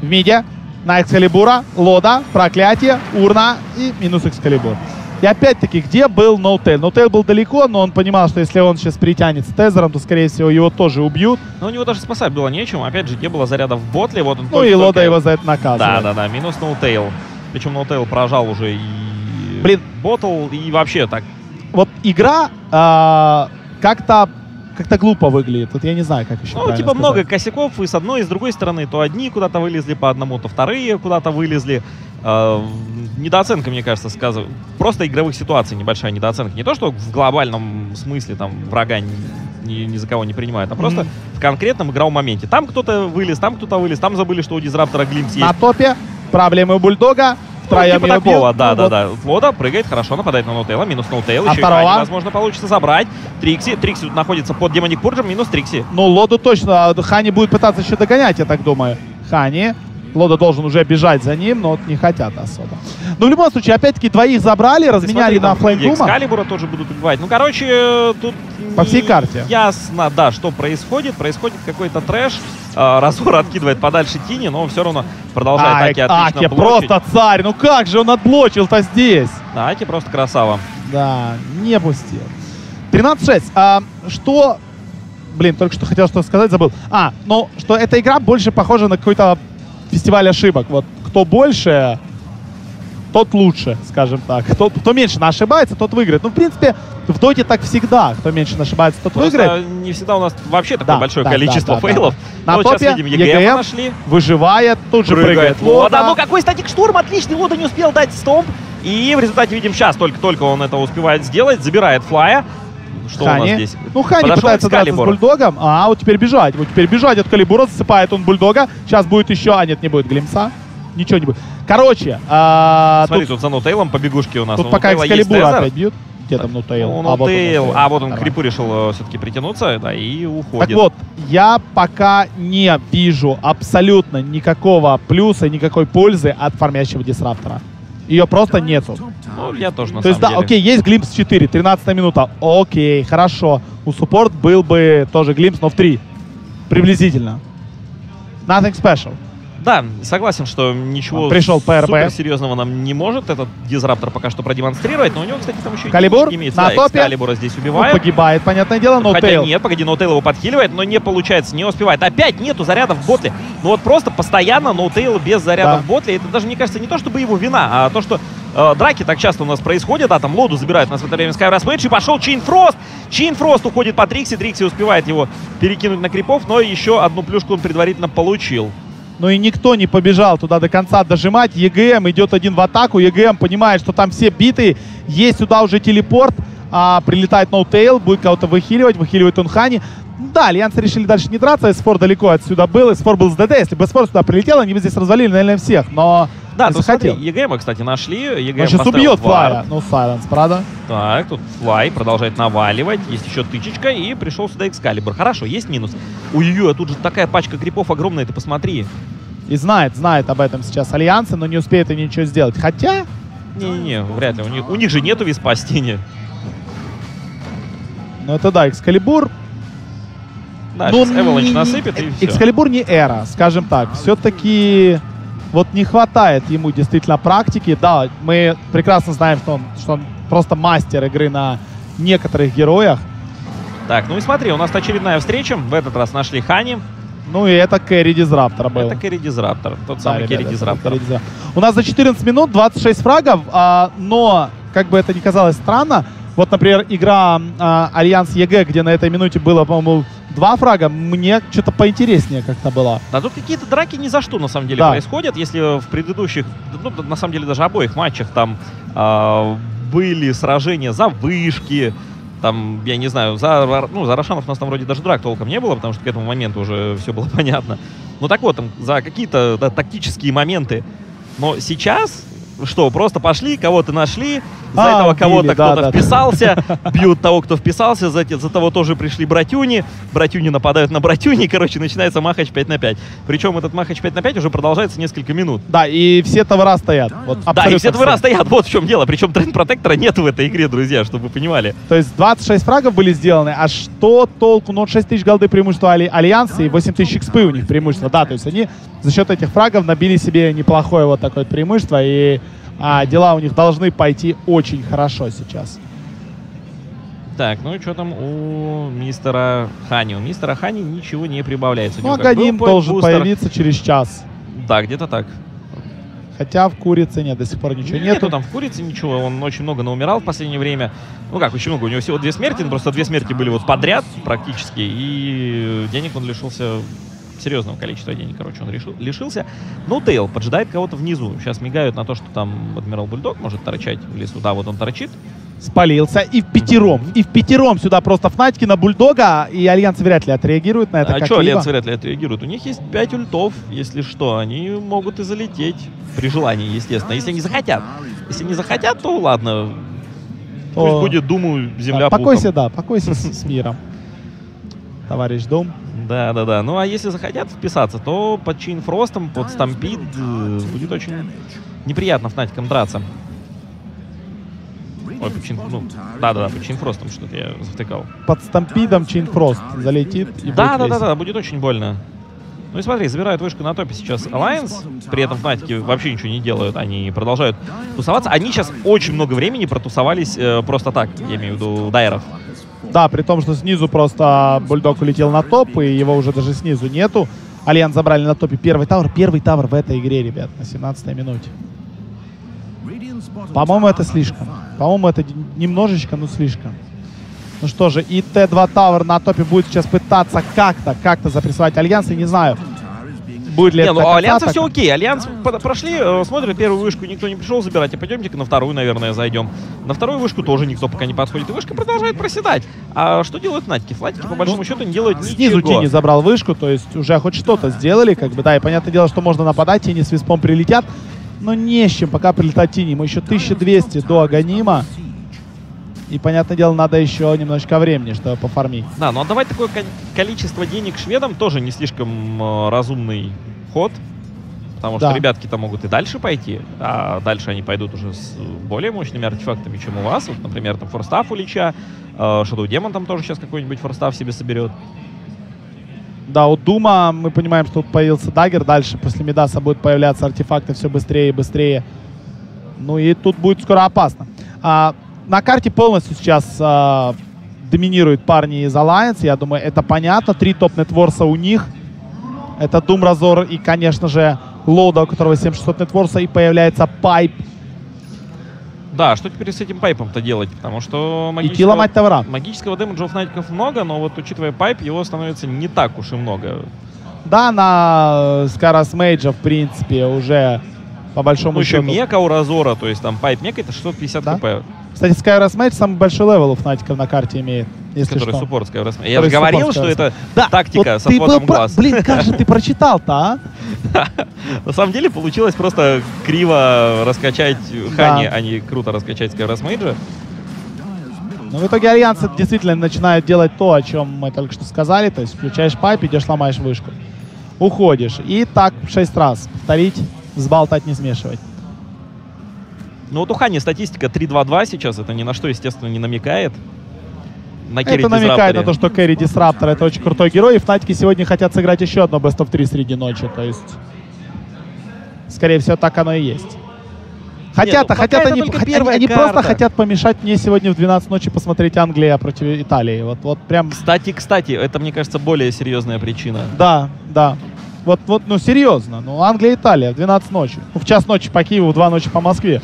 В миде на Экскалибура, Лода, Проклятие, Урна и минус Экскалибур. И опять-таки, где был Ноутейл? Ноутейл был далеко, но он понимал, что если он сейчас притянется Tether ом, то, скорее всего, его тоже убьют. Но у него даже спасать было нечем. Опять же, не было заряда в bottle. Вот он Ну и Лода его за это наказывает. Да, да, да. Минус ноутейл. Причем ноутейл поражал уже и Блин. bottle, и вообще так. Вот игра а, как-то как-то глупо выглядит. Вот я не знаю, как еще Ну, типа сказать. много косяков, и с одной, и с другой стороны, то одни куда-то вылезли по одному, то вторые куда-то вылезли. Э, недооценка, мне кажется, сказывает. Просто игровых ситуаций небольшая недооценка. Не то, что в глобальном смысле там врага ни, ни- за кого не принимают, а просто Мгм. в конкретном игровом моменте. Там кто-то вылез, там кто-то вылез, там забыли, что у Дизраптора глимс есть. На топе проблемы у Бульдога. Ну, Втроем типа да, да, да. Лода прыгает, хорошо, нападает на Нутейла, минус Нутейл, А еще и второго? Хани, возможно, получится забрать. Трикси, Трикси тут находится под Демоник Пурджем, минус Трикси. Ну, Лоду точно. Хани будет пытаться еще догонять, я так думаю. Хани. Лода должен уже бежать за ним, но вот не хотят особо. Но в любом случае, опять-таки, двоих забрали, разменяли смотри, на там Флеймдума. Экскалибура тоже будут убивать. Ну, короче, тут... По всей карте. Ясно, да, что происходит. Происходит какой-то трэш. А, Разор откидывает подальше Тини, но все равно продолжает Ай, Аки отлично Аки, блочить. просто царь. Ну как же он отблочил-то здесь? Да, Аки просто красава. Да, не пустил. 13-6. А, что... Блин, только что хотел что сказать, забыл. А, ну, что эта игра больше похожа на какой-то фестиваль ошибок. Вот кто больше, тот лучше, скажем так. Кто, кто меньше ошибается, тот выиграет. Ну, в принципе, в доте так всегда. Кто меньше ошибается, тот Просто выиграет. не всегда у нас вообще такое Да, большое да, количество да, да, фейлов. да. Но На вот сейчас топе видим, EGM EGM нашли. Выживает, тут же прыгает, Прыгает Лода. Лода. Ну какой Static Storm, отличный. Лода не успел дать stomp. И в результате видим сейчас, только-только он это успевает сделать. Забирает флая. Что у нас Хани. здесь? Ну, Хани Подошел пытается драться с бульдогом. А, вот теперь бежать. Вот теперь бежать от Калибура. Засыпает он бульдога. Сейчас будет еще... А, нет, не будет глимса. Ничего не будет. Короче, а, Смотри, тут, тут за Нутейлом по бегушке у нас. тут У пока Нутейла есть Экскалибура опять бьют. Где там Нутейл? Ну, А, вот он. А, вот он к крипу решил все-таки притянуться, да, и уходит. Так вот, я пока не вижу абсолютно никакого плюса, никакой пользы от фармящего дисраптора. Ее просто нету. Ну, я тоже на То есть, да, деле. окей, есть Glimpse 4, 13 минута. Окей, хорошо. У суппорт был бы тоже Glimpse, но в 3. Приблизительно. Nothing special. Да, согласен, что ничего Пришел ПРП. серьезного нам не может этот дизраптор пока что продемонстрировать, но у него, кстати, там еще Калибур имеется. на Да, топе. Экскалибура здесь Ну, убивает. погибает, понятное дело, но Хотя Тейл. нет, погоди, Ноутейл его подхиливает, но не получается, не успевает. Опять нету заряда в bottle. Ну вот просто постоянно Ноутейл без заряда Да. в bottle. Это даже, мне кажется, не то, чтобы его вина, а то, что э, драки так часто у нас происходят. А там Лоду забирают нас в это время Skywrath Mage, и пошел Chain Frost. Chain Frost уходит по Трикси, Трикси успевает его перекинуть на крипов, но еще одну плюшку он предварительно получил. Ну и никто не побежал туда до конца дожимать. EGM идет один в атаку. EGM понимает, что там все биты. Есть сюда уже телепорт. А, прилетает ноутейл, будет кого-то выхиливать. Выхиливает он Хани. Да, альянсы решили дальше не драться. Эсфор далеко отсюда был. Эсфор был с ДД. Если бы Эсфор сюда прилетел, они бы здесь развалили, наверное, всех. Но Да, тут смотри, захотел. EGM а, кстати, нашли. EGM Он сейчас убьет. Флая. Ну, silence, правда? Так, тут Флай продолжает наваливать. Есть еще тычечка, и пришел сюда Экскалибур. Хорошо, есть минус. Ой-ой-ой, а тут же такая пачка крипов огромная, ты посмотри. И знает, знает об этом сейчас альянсы, но не успеет и ничего сделать. Хотя, Не-не-не, вряд ли. У них, у них же нету виспа с Tiny. ну это да, Экскалибур. Да, ну, не- насыпет, и все. Экскалибур не Эра, скажем так. Все-таки вот не хватает ему действительно практики. Да, мы прекрасно знаем, что он, что он просто мастер игры на некоторых героях. Так, ну и смотри, у нас очередная встреча. В этот раз нашли Хани. Ну и это Кэрри Дизраптора был. Это Керри Дизраптор. Тот Да, самый ребята, Дизраптор. Керри Дизраптор. У нас за 14 минут 26 фрагов, а, но, как бы это ни казалось странно, вот, например, игра а, Альянс EG, где на этой минуте было, по-моему, два фрага, мне что-то поинтереснее как-то было. Да тут какие-то драки ни за что на самом деле Да. происходят. Если в предыдущих, ну на самом деле даже обоих матчах там а, были сражения за вышки, там, я не знаю, за, ну, за Рошанов у нас там вроде даже драк толком не было, потому что к этому моменту уже все было [laughs] понятно. Ну так вот, там, за какие-то да, тактические моменты. Но сейчас, что, просто пошли, кого-то нашли, За А, этого кого-то да, кто-то да. вписался, [laughs] бьют того, кто вписался, за, за того тоже пришли братюни, братюни нападают на братюни, и, [laughs] короче, начинается махач 5 на 5. Причем этот махач 5 на 5 уже продолжается несколько минут. Да, и все товара стоят. Вот Да, и все двора стоят, вот в чем дело. Причем тренд протектора нет в этой игре, друзья, чтобы вы понимали. То есть 26 фрагов были сделаны, а что толку? Ну, вот 6 тысяч голды преимущества Али- Альянса и 8 тысяч XP у них преимущество. Да, то есть они за счет этих фрагов набили себе неплохое вот такое преимущество, и а, дела у них должны пойти очень хорошо сейчас. Так, ну и что там у мистера Хани? У мистера Хани ничего не прибавляется. Ну, Аганим должен бустер. появиться через час. Да, где-то так. Хотя в курице нет, до сих пор ничего Нету нету. там в курице ничего, он очень много наумирал в последнее время. Ну как, очень много, у него всего две смерти, но просто две смерти были вот подряд практически, и денег он лишился серьезного количества денег, короче, он решил, лишился. Ну, Тейл поджидает кого-то внизу. Сейчас мигают на то, что там Адмирал Бульдог может торчать в лесу. Да, вот он торчит. Спалился. И впятером. И впятером сюда просто Фнатики на Бульдога. И Альянс вряд ли отреагирует на это а что Альянс вряд ли отреагирует? У них есть 5 ультов, если что. Они могут и залететь. При желании, естественно. Если они захотят. Если не захотят, то ладно. Пусть То- будет, думаю, земля покойся, пухом. да, покойся с, с миром. Товарищ Дом. Да, да, да. Ну а если захотят вписаться, то под Chain Frost ом, под Stampede э, будет очень неприятно Фнатикам драться. Ой, под Chain... Ну, да, да, да, под Chain Frost ом что-то я завтыкал. Под Stampede ом Chain Frost залетит и Да, будет да, да, да, будет очень больно. Ну и смотри, забирают вышку на топе сейчас Alliance, при этом Фнатики вообще ничего не делают, они продолжают тусоваться. Они сейчас очень много времени протусовались э, просто так, я имею в виду дайеров. Да, при том, что снизу просто Бульдог улетел на топ, и его уже даже снизу нету. Альянс забрали на топе первый tower. Первый tower в этой игре, ребят, на 17 минуте. По-моему, это слишком. По-моему, это немножечко, но слишком. Ну что же, и Т2 Tower на топе будет сейчас пытаться как-то, как-то запрессовать Альянс. И не знаю, будет ли Не, это ну Альянса все окей. Альянс прошли, э, смотрят первую вышку, никто не пришел забирать, а пойдемте-ка на вторую, наверное, зайдем. На вторую вышку тоже никто пока не подходит, и вышка продолжает проседать. А что делают Натики? Фнатики, по большому счету, не делают Ну, Снизу ничего. Тини забрал вышку, то есть уже хоть что-то сделали, как бы, да, и понятное дело, что можно нападать, Тини с виспом прилетят, но не с чем пока прилетать Тини. Ему еще 1200 до Аганима, и, понятное дело, надо еще немножечко времени, чтобы пофармить. Да, но отдавать такое ко- количество денег шведам тоже не слишком э, разумный ход. Потому что Да. ребятки-то могут и дальше пойти, а дальше они пойдут уже с более мощными артефактами, чем у вас. Вот, например, там форстав у Лича, э, Shadow Demon там тоже сейчас какой-нибудь форстав себе соберет. Да, у Дума мы понимаем, что тут появился Дагер, дальше после Медаса будут появляться артефакты все быстрее и быстрее. Ну и тут будет скоро опасно. А, на карте полностью сейчас а, доминируют парни из Alliance, я думаю, это понятно. Три топ-нетворса у них. Это Doom Разор и, конечно же, Лоуда, у которого 7600 networth а, и появляется Pipe. Да, что теперь с этим Pipe ом-то делать? Потому что Идти магического, ломать tower а. магического damage а у фнатиков много, но вот учитывая Pipe, его становится не так уж и много. Да, на Skywrath Mage а, в принципе, уже по большому Ну, еще счету. мека у Разора, то есть там Pipe мека это 650 Да. хп. Кстати, Skywrath Mage самый большой level у Фнатиков на карте имеет, если который что. суппортская Я Который же говорил, суппорт что это Да, тактика вот с отводом прав. глаз. Блин, как же ты [laughs] прочитал-то, а? На самом деле получилось просто криво раскачать Хани, а не круто раскачать Skywrath Mage. Но в итоге Альянсы действительно начинают делать то, о чем мы только что сказали. То есть включаешь Pipe, идешь, ломаешь вышку. Уходишь. И так шесть раз. Повторить, взболтать, не смешивать. Ну вот у Хани статистика 3-2-2 сейчас, это ни на что, естественно, не намекает. На Керри это намекает Дизрапторе. на то, что Кэрри Дисраптор это очень крутой герой. И Фнатики сегодня хотят сыграть еще одно Best of 3 среди ночи. То есть, скорее всего, так оно и есть. Хотят, ну, а хотят они, только они- они просто карта. хотят помешать мне сегодня в 12 ночи посмотреть Англия против Италии. Вот, вот прям Кстати, кстати, это, мне кажется, более серьезная причина. Да, да. Вот, вот, ну серьезно. Ну, Англия, Италия в 12 ночи. Ну, в час ночи по Киеву, в 2 ночи по Москве.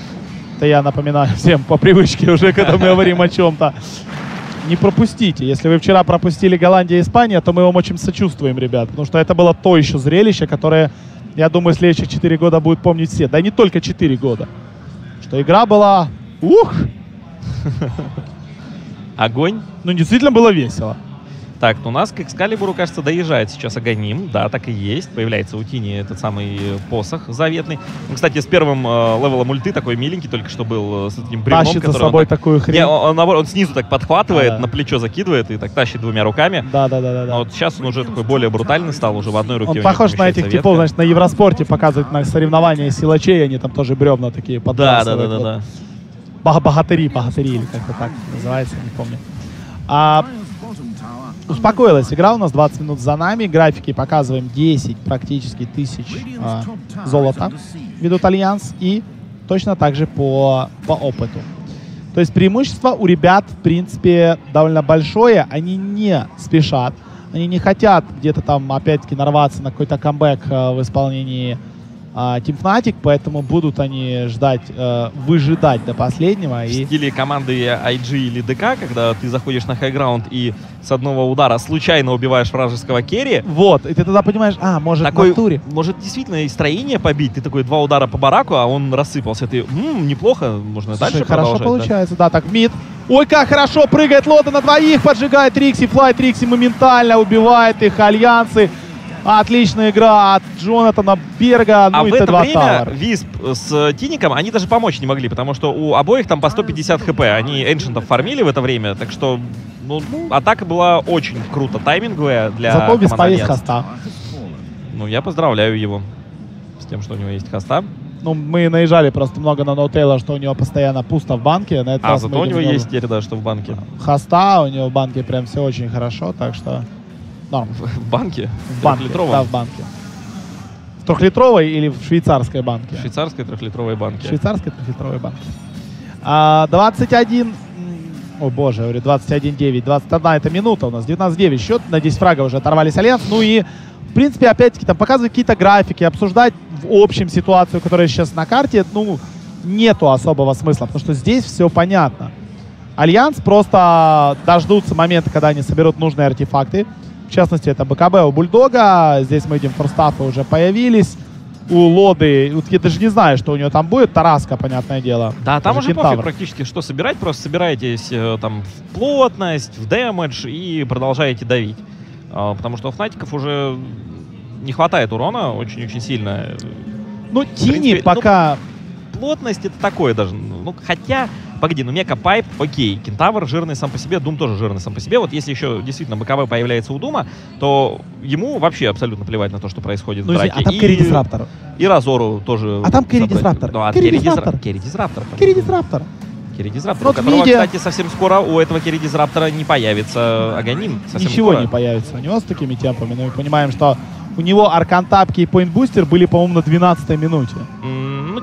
Это я напоминаю [laughs] всем по привычке уже, когда мы говорим о чем-то. Не пропустите. Если вы вчера пропустили Голландия и Испания, то мы вам очень сочувствуем, ребят. Потому что это было то еще зрелище, которое, я думаю, следующих 4 года будут помнить все. Да и не только 4 года. Что игра была... Ух! Огонь. Ну, действительно было весело. Так, ну у нас к Экскалибуру, кажется, доезжает сейчас Аганим. Да, так и есть. Появляется у Тини этот самый посох заветный. Ну, кстати, с первым э, level ом ульты такой миленький только что был э, с этим бревном, Тащит за который он собой так- такую хрень. Не, он, он, он снизу так подхватывает, А, да. на плечо закидывает и так тащит двумя руками. Да, да, да, да. Да. вот сейчас он уже такой более брутальный стал, уже в одной руке. Он похож на этих ветка. типов, значит, на Евроспорте показывают на соревнования силачей, они там тоже бревна такие Да, да, подбрасывают. да, да, Вот. да. Бога- Богатыри, богатыри, или как-то так называется, не помню. А, успокоилась игра, у нас 20 минут за нами, графики показываем 10 практически тысяч tower золота ведут Альянс и точно так же по, по опыту. То есть преимущество у ребят, в принципе, довольно большое. Они не спешат. Они не хотят где-то там, опять-таки, нарваться на какой-то камбэк э, в исполнении а, Team Fnatic, поэтому будут они ждать, э, выжидать до последнего. В И стиле команды IG или DK, когда ты заходишь на high ground и с одного удара случайно убиваешь вражеского carry, вот, и ты тогда понимаешь, а, может, такой, на туре. может действительно и строение побить, ты такой два удара по бараку, а он рассыпался, ты, «М, неплохо, можно Слушай, дальше хорошо продолжать. да». получается, да. так, mid. Ой, как хорошо прыгает Лода на двоих, поджигает Трикси, Флай Трикси моментально убивает их, Альянсы. Отличная игра от Джонатана Берга, ну А и в это T2 время Tower. Висп с Тиником, они даже помочь не могли, потому что у обоих там по 150 хп. Они ancient ов фармили в это время, так что ну, атака была очень круто тайминговая для Зато у Виспа команды есть Альянс. haste а. Tower. Ну, я поздравляю его с тем, что у него есть haste а. Ну, мы наезжали просто много на Ноутейла, что у него постоянно пусто в банке. На этот А раз зато у него есть теперь, да, что в банке. haste а, у него в банке прям все очень хорошо, так что норм. В банке? В банке, да, в банке. В трехлитровой или в швейцарской банке? В швейцарской трехлитровой банке. Швейцарской трехлитровой банке. А, 21... м, О боже, я говорю, 21-9. 21 это минута у нас. 19-9 счет. На 10 фрагов уже оторвались Альянс. Ну и, в принципе, опять-таки, там показывать какие-то графики, обсуждать в общем ситуацию, которая сейчас на карте, ну, нету особого смысла, потому что здесь все понятно. Альянс просто дождутся момента, когда они соберут нужные артефакты. В частности, это БКБ у Бульдога. Здесь мы видим, force staff ы уже появились. У Лоды, вот я даже не знаю, что у него там будет. Тараска, понятное дело. Да, там уже пофиг практически, что собирать. Просто собираетесь э, там в плотность, в damage и продолжаете давить. А, потому что у Фнатиков уже не хватает урона очень-очень сильно. Ну, Тини принципе, пока... Плотность это такое даже. Ну, хотя, погоди, ну Мека Пайп, окей, Кентавр жирный сам по себе, Дум тоже жирный сам по себе. Вот если еще действительно БКВ появляется у Дума, то ему вообще абсолютно плевать на то, что происходит Ну, в драке. а там И- Керри Дисраптор. И Разору тоже. А там Керри. Дисраптор. Ну, а Керри Керри Дисра- Дисраптор. Керри Дисраптор. Керри Дисраптор. Керри Ну, которого, видео- кстати, совсем скоро у этого Керри Дизраптора не появится Аганим. Ничего скоро. не появится у него с такими темпами. Но мы понимаем, что у него arcane тапки и point booster были, по-моему, на 12 минуте. Ну,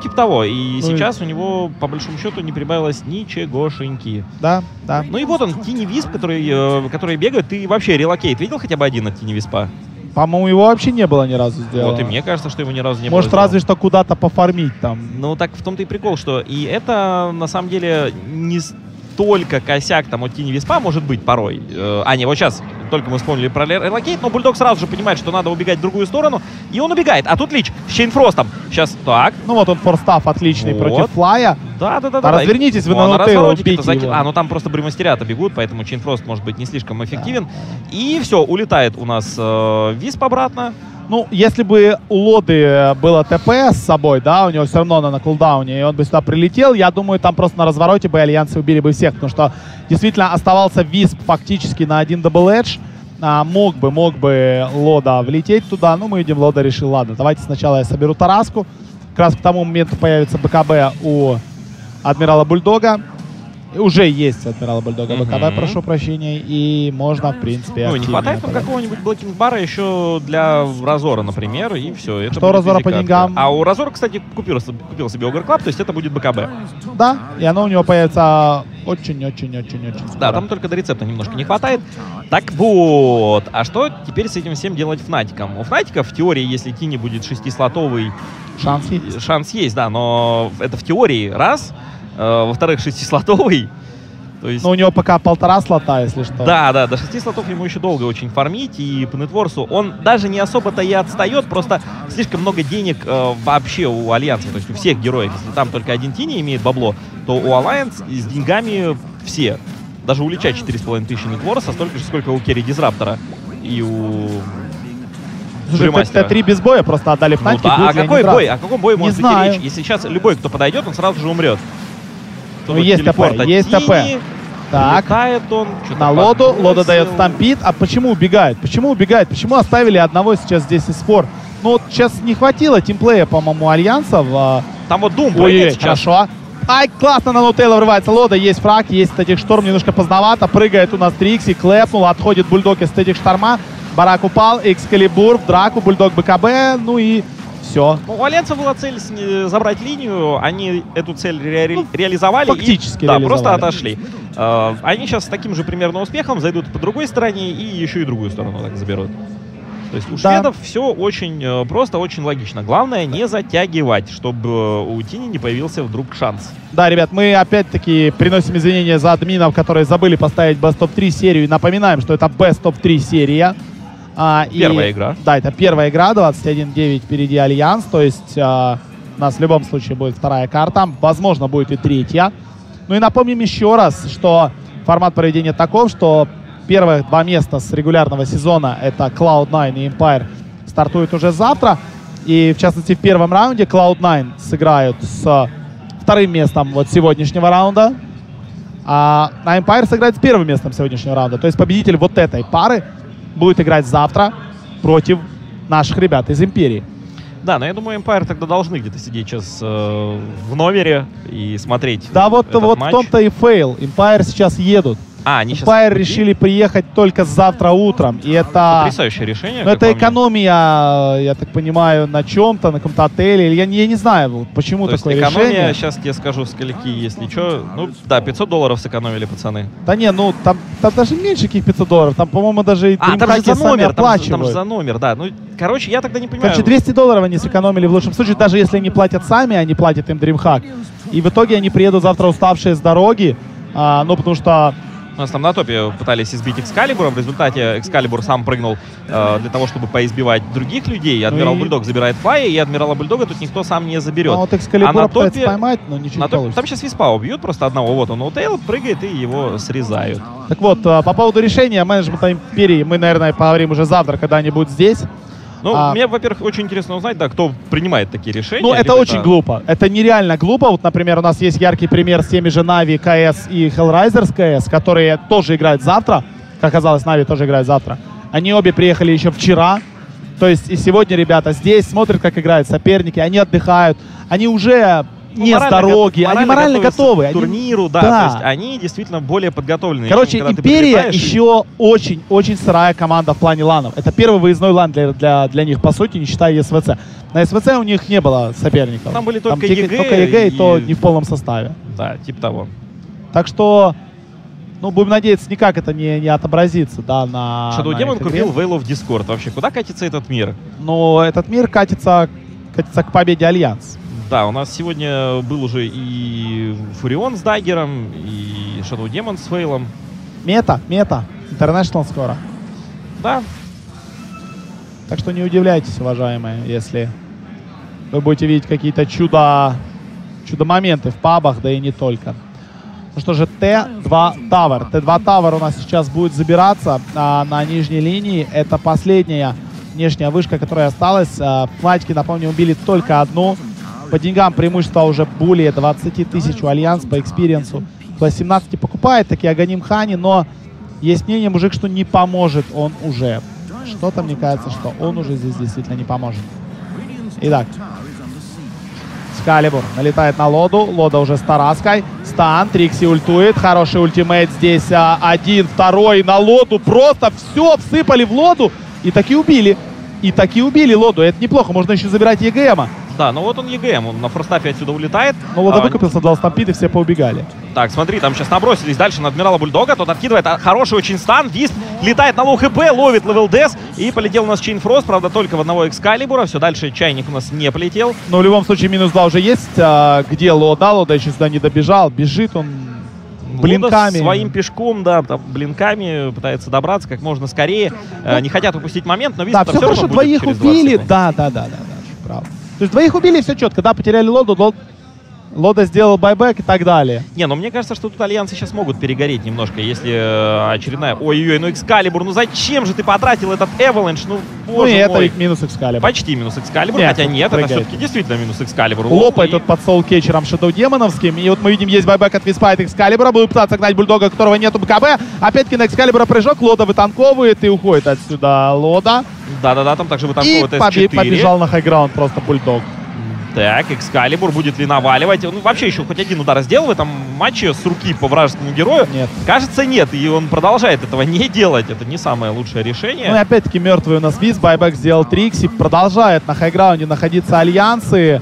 типа того. И Ну и- сейчас у него, по большому счету, не прибавилось ничегошеньки. Да, да. Ну и вот он, Тини Висп, который, э, который бегает. Ты вообще relocate видел хотя бы один от Тини Виспа? По-моему, его вообще не было ни разу сделано. Вот и мне кажется, что его ни разу не было. Может, разве что куда-то пофармить там. Ну, так в том-то и прикол, что и это, на самом деле, не столько косяк там от Тини Виспа может быть порой. Э, А, не, вот сейчас только мы вспомнили про relocate, но Бульдог сразу же понимает, что надо убегать в другую сторону, и он убегает. А тут Лич с Chain Frost ом. Сейчас, так, Ну вот он force staff отличный Вот. против Флая. да-да-да. А развернитесь вы на на Нутеллу, развороте убейте заки- его. А, ну там просто брюмастерята бегут, поэтому Chain Frost может быть не слишком эффективен. И все, улетает у нас э, Висп обратно. Ну, если бы у Лоды было ТП с собой, да, у него все равно она на cooldown е, и он бы сюда прилетел, я думаю, там просто на развороте бы альянсы убили бы всех, потому что действительно оставался Висп фактически на один double edge, А, мог бы, мог бы Лода влететь туда, но мы видим, Лода решил, ладно, давайте сначала я соберу Тараску, как раз к тому моменту появится БКБ у Адмирала Бульдога, И уже есть Адмирала Бульдога БКБ, Мгм. прошу прощения, и можно, в принципе, Ну, не хватает подать. какого-нибудь black king bar а еще для Разора, например, и все. Это Что Разора по деньгам? А у Разора, кстати, купил, купил себе Ogre Club, то есть это будет БКБ. Да, и оно у него появится очень-очень-очень-очень скоро. Да, там только до рецепта немножко не хватает. Так вот, а что теперь с этим всем делать Фнатиком? У Фнатиков в теории, если Тини будет шестислотовый, Шанс есть. шанс есть, да, но это в теории раз. Э, во-вторых, шестислотовый. То есть, Но у него пока полтора слота, если что. да, да, до шести слотов ему еще долго очень фармить, и по net worth у он даже не особо-то и отстает, просто слишком много денег э, вообще у Альянса, то есть у всех героев. Если там только один Тини имеет бабло, то у Alliance с деньгами все. Даже у Лича 4,5 тысячи нетворса, столько же, сколько у Керри Дизраптора и у... Слушай, Джуримастера. Т3 без боя просто отдали Ну Фнатики. да, будут а они какой бой? О каком бое Не может быть знаю. речь? Если сейчас любой, кто подойдет, он сразу же умрет. Ну, вот есть телепорт ТП, есть Тини, ТП. Так. Летает он. На лоду, лода дает стампит. А почему убегает? Почему убегает? Почему оставили одного сейчас здесь из спор? Ну вот сейчас не хватило тимплея, по-моему, альянсов. а, Там вот Дум Ой, прыгает сейчас. хорошо. Ай, классно на Нутелла врывается Лода, есть фраг, есть статик шторм, немножко поздновато. Прыгает у нас Трикси, клепнул, отходит бульдог из статик шторма. Барак упал, Экскалибур в драку, бульдог БКБ, ну и все. Ну, у Альянса была цель забрать линию, они эту цель ре- реализовали Ну, фактически и да, реализовали. просто отошли. Э, они сейчас с таким же примерно успехом зайдут по другой стороне и еще и другую сторону так заберут. То есть у Да. шведов все очень э, просто, очень логично. Главное не затягивать, чтобы э, у Тини не появился вдруг шанс. Да, ребят, мы опять-таки приносим извинения за админов, которые забыли поставить Best of 3 серию. И напоминаем, что это Best of 3 серия. А, и- Первая игра. Да, это первая игра, 21-9 впереди Альянс. То есть а, у нас в любом случае будет вторая карта. Возможно, будет и третья. Ну и напомним еще раз, что формат проведения таков, что первые два места с регулярного сезона, это Cloud9 и Empire, стартуют уже завтра. И в частности в первом раунде Cloud9 сыграют с вторым местом вот сегодняшнего раунда. А Empire сыграет с первым местом сегодняшнего раунда. То есть победитель вот этой пары будет играть завтра против наших ребят из Империи. Да, но я думаю, Empire тогда должны где-то сидеть сейчас э, в номере и смотреть. Да вот, этот вот в матч. том-то и фейл. Empire сейчас едут. А, они сейчас пути? решили приехать только завтра утром. И это... Потрясающее решение. Как это по мне. экономия, я так понимаю, на чем-то, на каком-то отеле. Я, я не знаю, почему То есть такое экономия, решение. сейчас тебе скажу, скольки, если что. Ну, да, 500 долларов сэкономили, пацаны. Да не, ну там, там даже меньше каких 500 долларов. Там, по-моему, даже и А, там же за номер, там там же за номер, да. Ну, короче, я тогда не понимаю. Короче, 200 долларов они сэкономили в лучшем случае, даже если они платят сами, они платят им DreamHack. И в итоге они приедут завтра уставшие с дороги, а, ну, потому что У нас там на топе пытались избить Экскалибура, в результате Экскалибур сам прыгнул э, для того, чтобы поизбивать других людей. Адмирал и- Бульдог забирает флай, и Адмирала Бульдога тут никто сам не заберет. ну, вот Экскалибура А на топе- поймать, но ничего На не топе- получится. там сейчас Виспа убьют просто одного. Вот он, Утейл прыгает, и его срезают. Так вот, а, по поводу решения менеджмента Империи мы, наверное, поговорим уже завтра, когда они будут здесь. Ну, А- мне, во-первых, очень интересно узнать, да, кто принимает такие решения. Ну, это очень глупо. Это нереально глупо. Вот, например, у нас есть яркий пример с теми же Нави, КС и Hellraisers КС, которые тоже играют завтра. Как оказалось, Нави тоже играет завтра. Они обе приехали еще вчера. То есть и сегодня ребята здесь смотрят, как играют соперники. Они отдыхают. Они уже не с дороги. они морально готовы. К Они- турниру, да, Да. То есть они действительно более подготовлены. Короче, ты Империя еще очень-очень сырая команда в плане ланов. Это первый выездной лан для, для, для них, по сути, не считая СВЦ. На СВЦ у них не было соперников. Там были только тик- EG только EG, и то и- не в полном составе. Да, типа того. Так что, ну, будем надеяться, никак это не, не отобразится, да, на Shadow Demon купил Veil of Discord. Вообще, куда катится этот мир? Но этот мир катится, катится к победе Альянс. Да, у нас сегодня был уже и Фурион с Даггером, и Shadow Demon с Вейлом. Мета, мета. Интернешнл скоро. Да, Так что не удивляйтесь, уважаемые, если вы будете видеть какие-то чудо, чудо-моменты в пабах, да и не только. Ну что же, Т2 Tower. Т2 Tower у нас сейчас будет забираться а, на нижней линии. Это последняя внешняя вышка, которая осталась. А, Фнатики, напомню, убили только одну. По деньгам преимущество уже более 20 тысяч у Альянс по experience у. По 17 покупает, такие Аганим Хани, но есть мнение, мужик, что не поможет он уже. Что-то мне кажется, что он уже здесь действительно не поможет. Итак, Экскалибур налетает на Лоду. Лода уже с Тараской. Stun, Трикси ультует. Хороший ультимейт здесь. а, один, второй на Лоду. Просто все всыпали в Лоду. И таки убили. И таки убили Лоду. Это неплохо. Можно еще забирать ЕГМа. Да, ну вот он ЕГМ, он на Force Staff е отсюда улетает. Но Лода А, выкупился, дал Stampede, и все поубегали. Так, смотри, там сейчас набросились дальше на Адмирала Бульдога. Тот откидывает а, хороший очень стан. Вист летает на лоу хп, ловит левел дес. И полетел у нас Чейнфрост, правда, только в одного экскалибура. Все, дальше чайник у нас не полетел. Но в любом случае минус 2 уже есть. А, где Лода? Лода еще сюда не добежал. Бежит он блинками. своим пешком, да, там, блинками пытается добраться как можно скорее. Э, не хотят упустить момент, но Вист Да, все хорошо, двоих убили. Да, да, да, да, да, правда. То есть двоих убили, все четко. Да, потеряли Лоду, Лод... Лода сделал байбек и так далее. Не, ну мне кажется, что тут альянсы сейчас могут перегореть немножко, если э, очередная... Ой-ой-ой, ну Экскалибур, ну зачем же ты потратил этот Эваланш? Ну, Ну боже и это мой. ведь минус Экскалибур. Почти минус Экскалибур, Нет, хотя тут нет, это прыгает. все-таки действительно минус Экскалибур. Лопает И- тут под соул кетчером Шедоу Демоновским. И вот мы видим, есть байбек от Виспа от Экскалибура. Будут пытаться гнать Бульдога, которого нету БКБ. Опять-таки на Экскалибура прыжок. Лода вытанковывает и уходит отсюда Лода. Да-да-да, там также И вытанковывает побе- С4. побежал на хайграунд просто Бульдог. Так, Экскалибур будет ли наваливать? Ну, вообще еще хоть один удар сделал в этом матче с руки по вражескому герою? Нет. Кажется, нет, и он продолжает этого не делать. Это не самое лучшее решение. Ну и опять-таки мертвый у нас Виз. Байбек сделал Трикси. Продолжает на хайграунде находиться альянсы.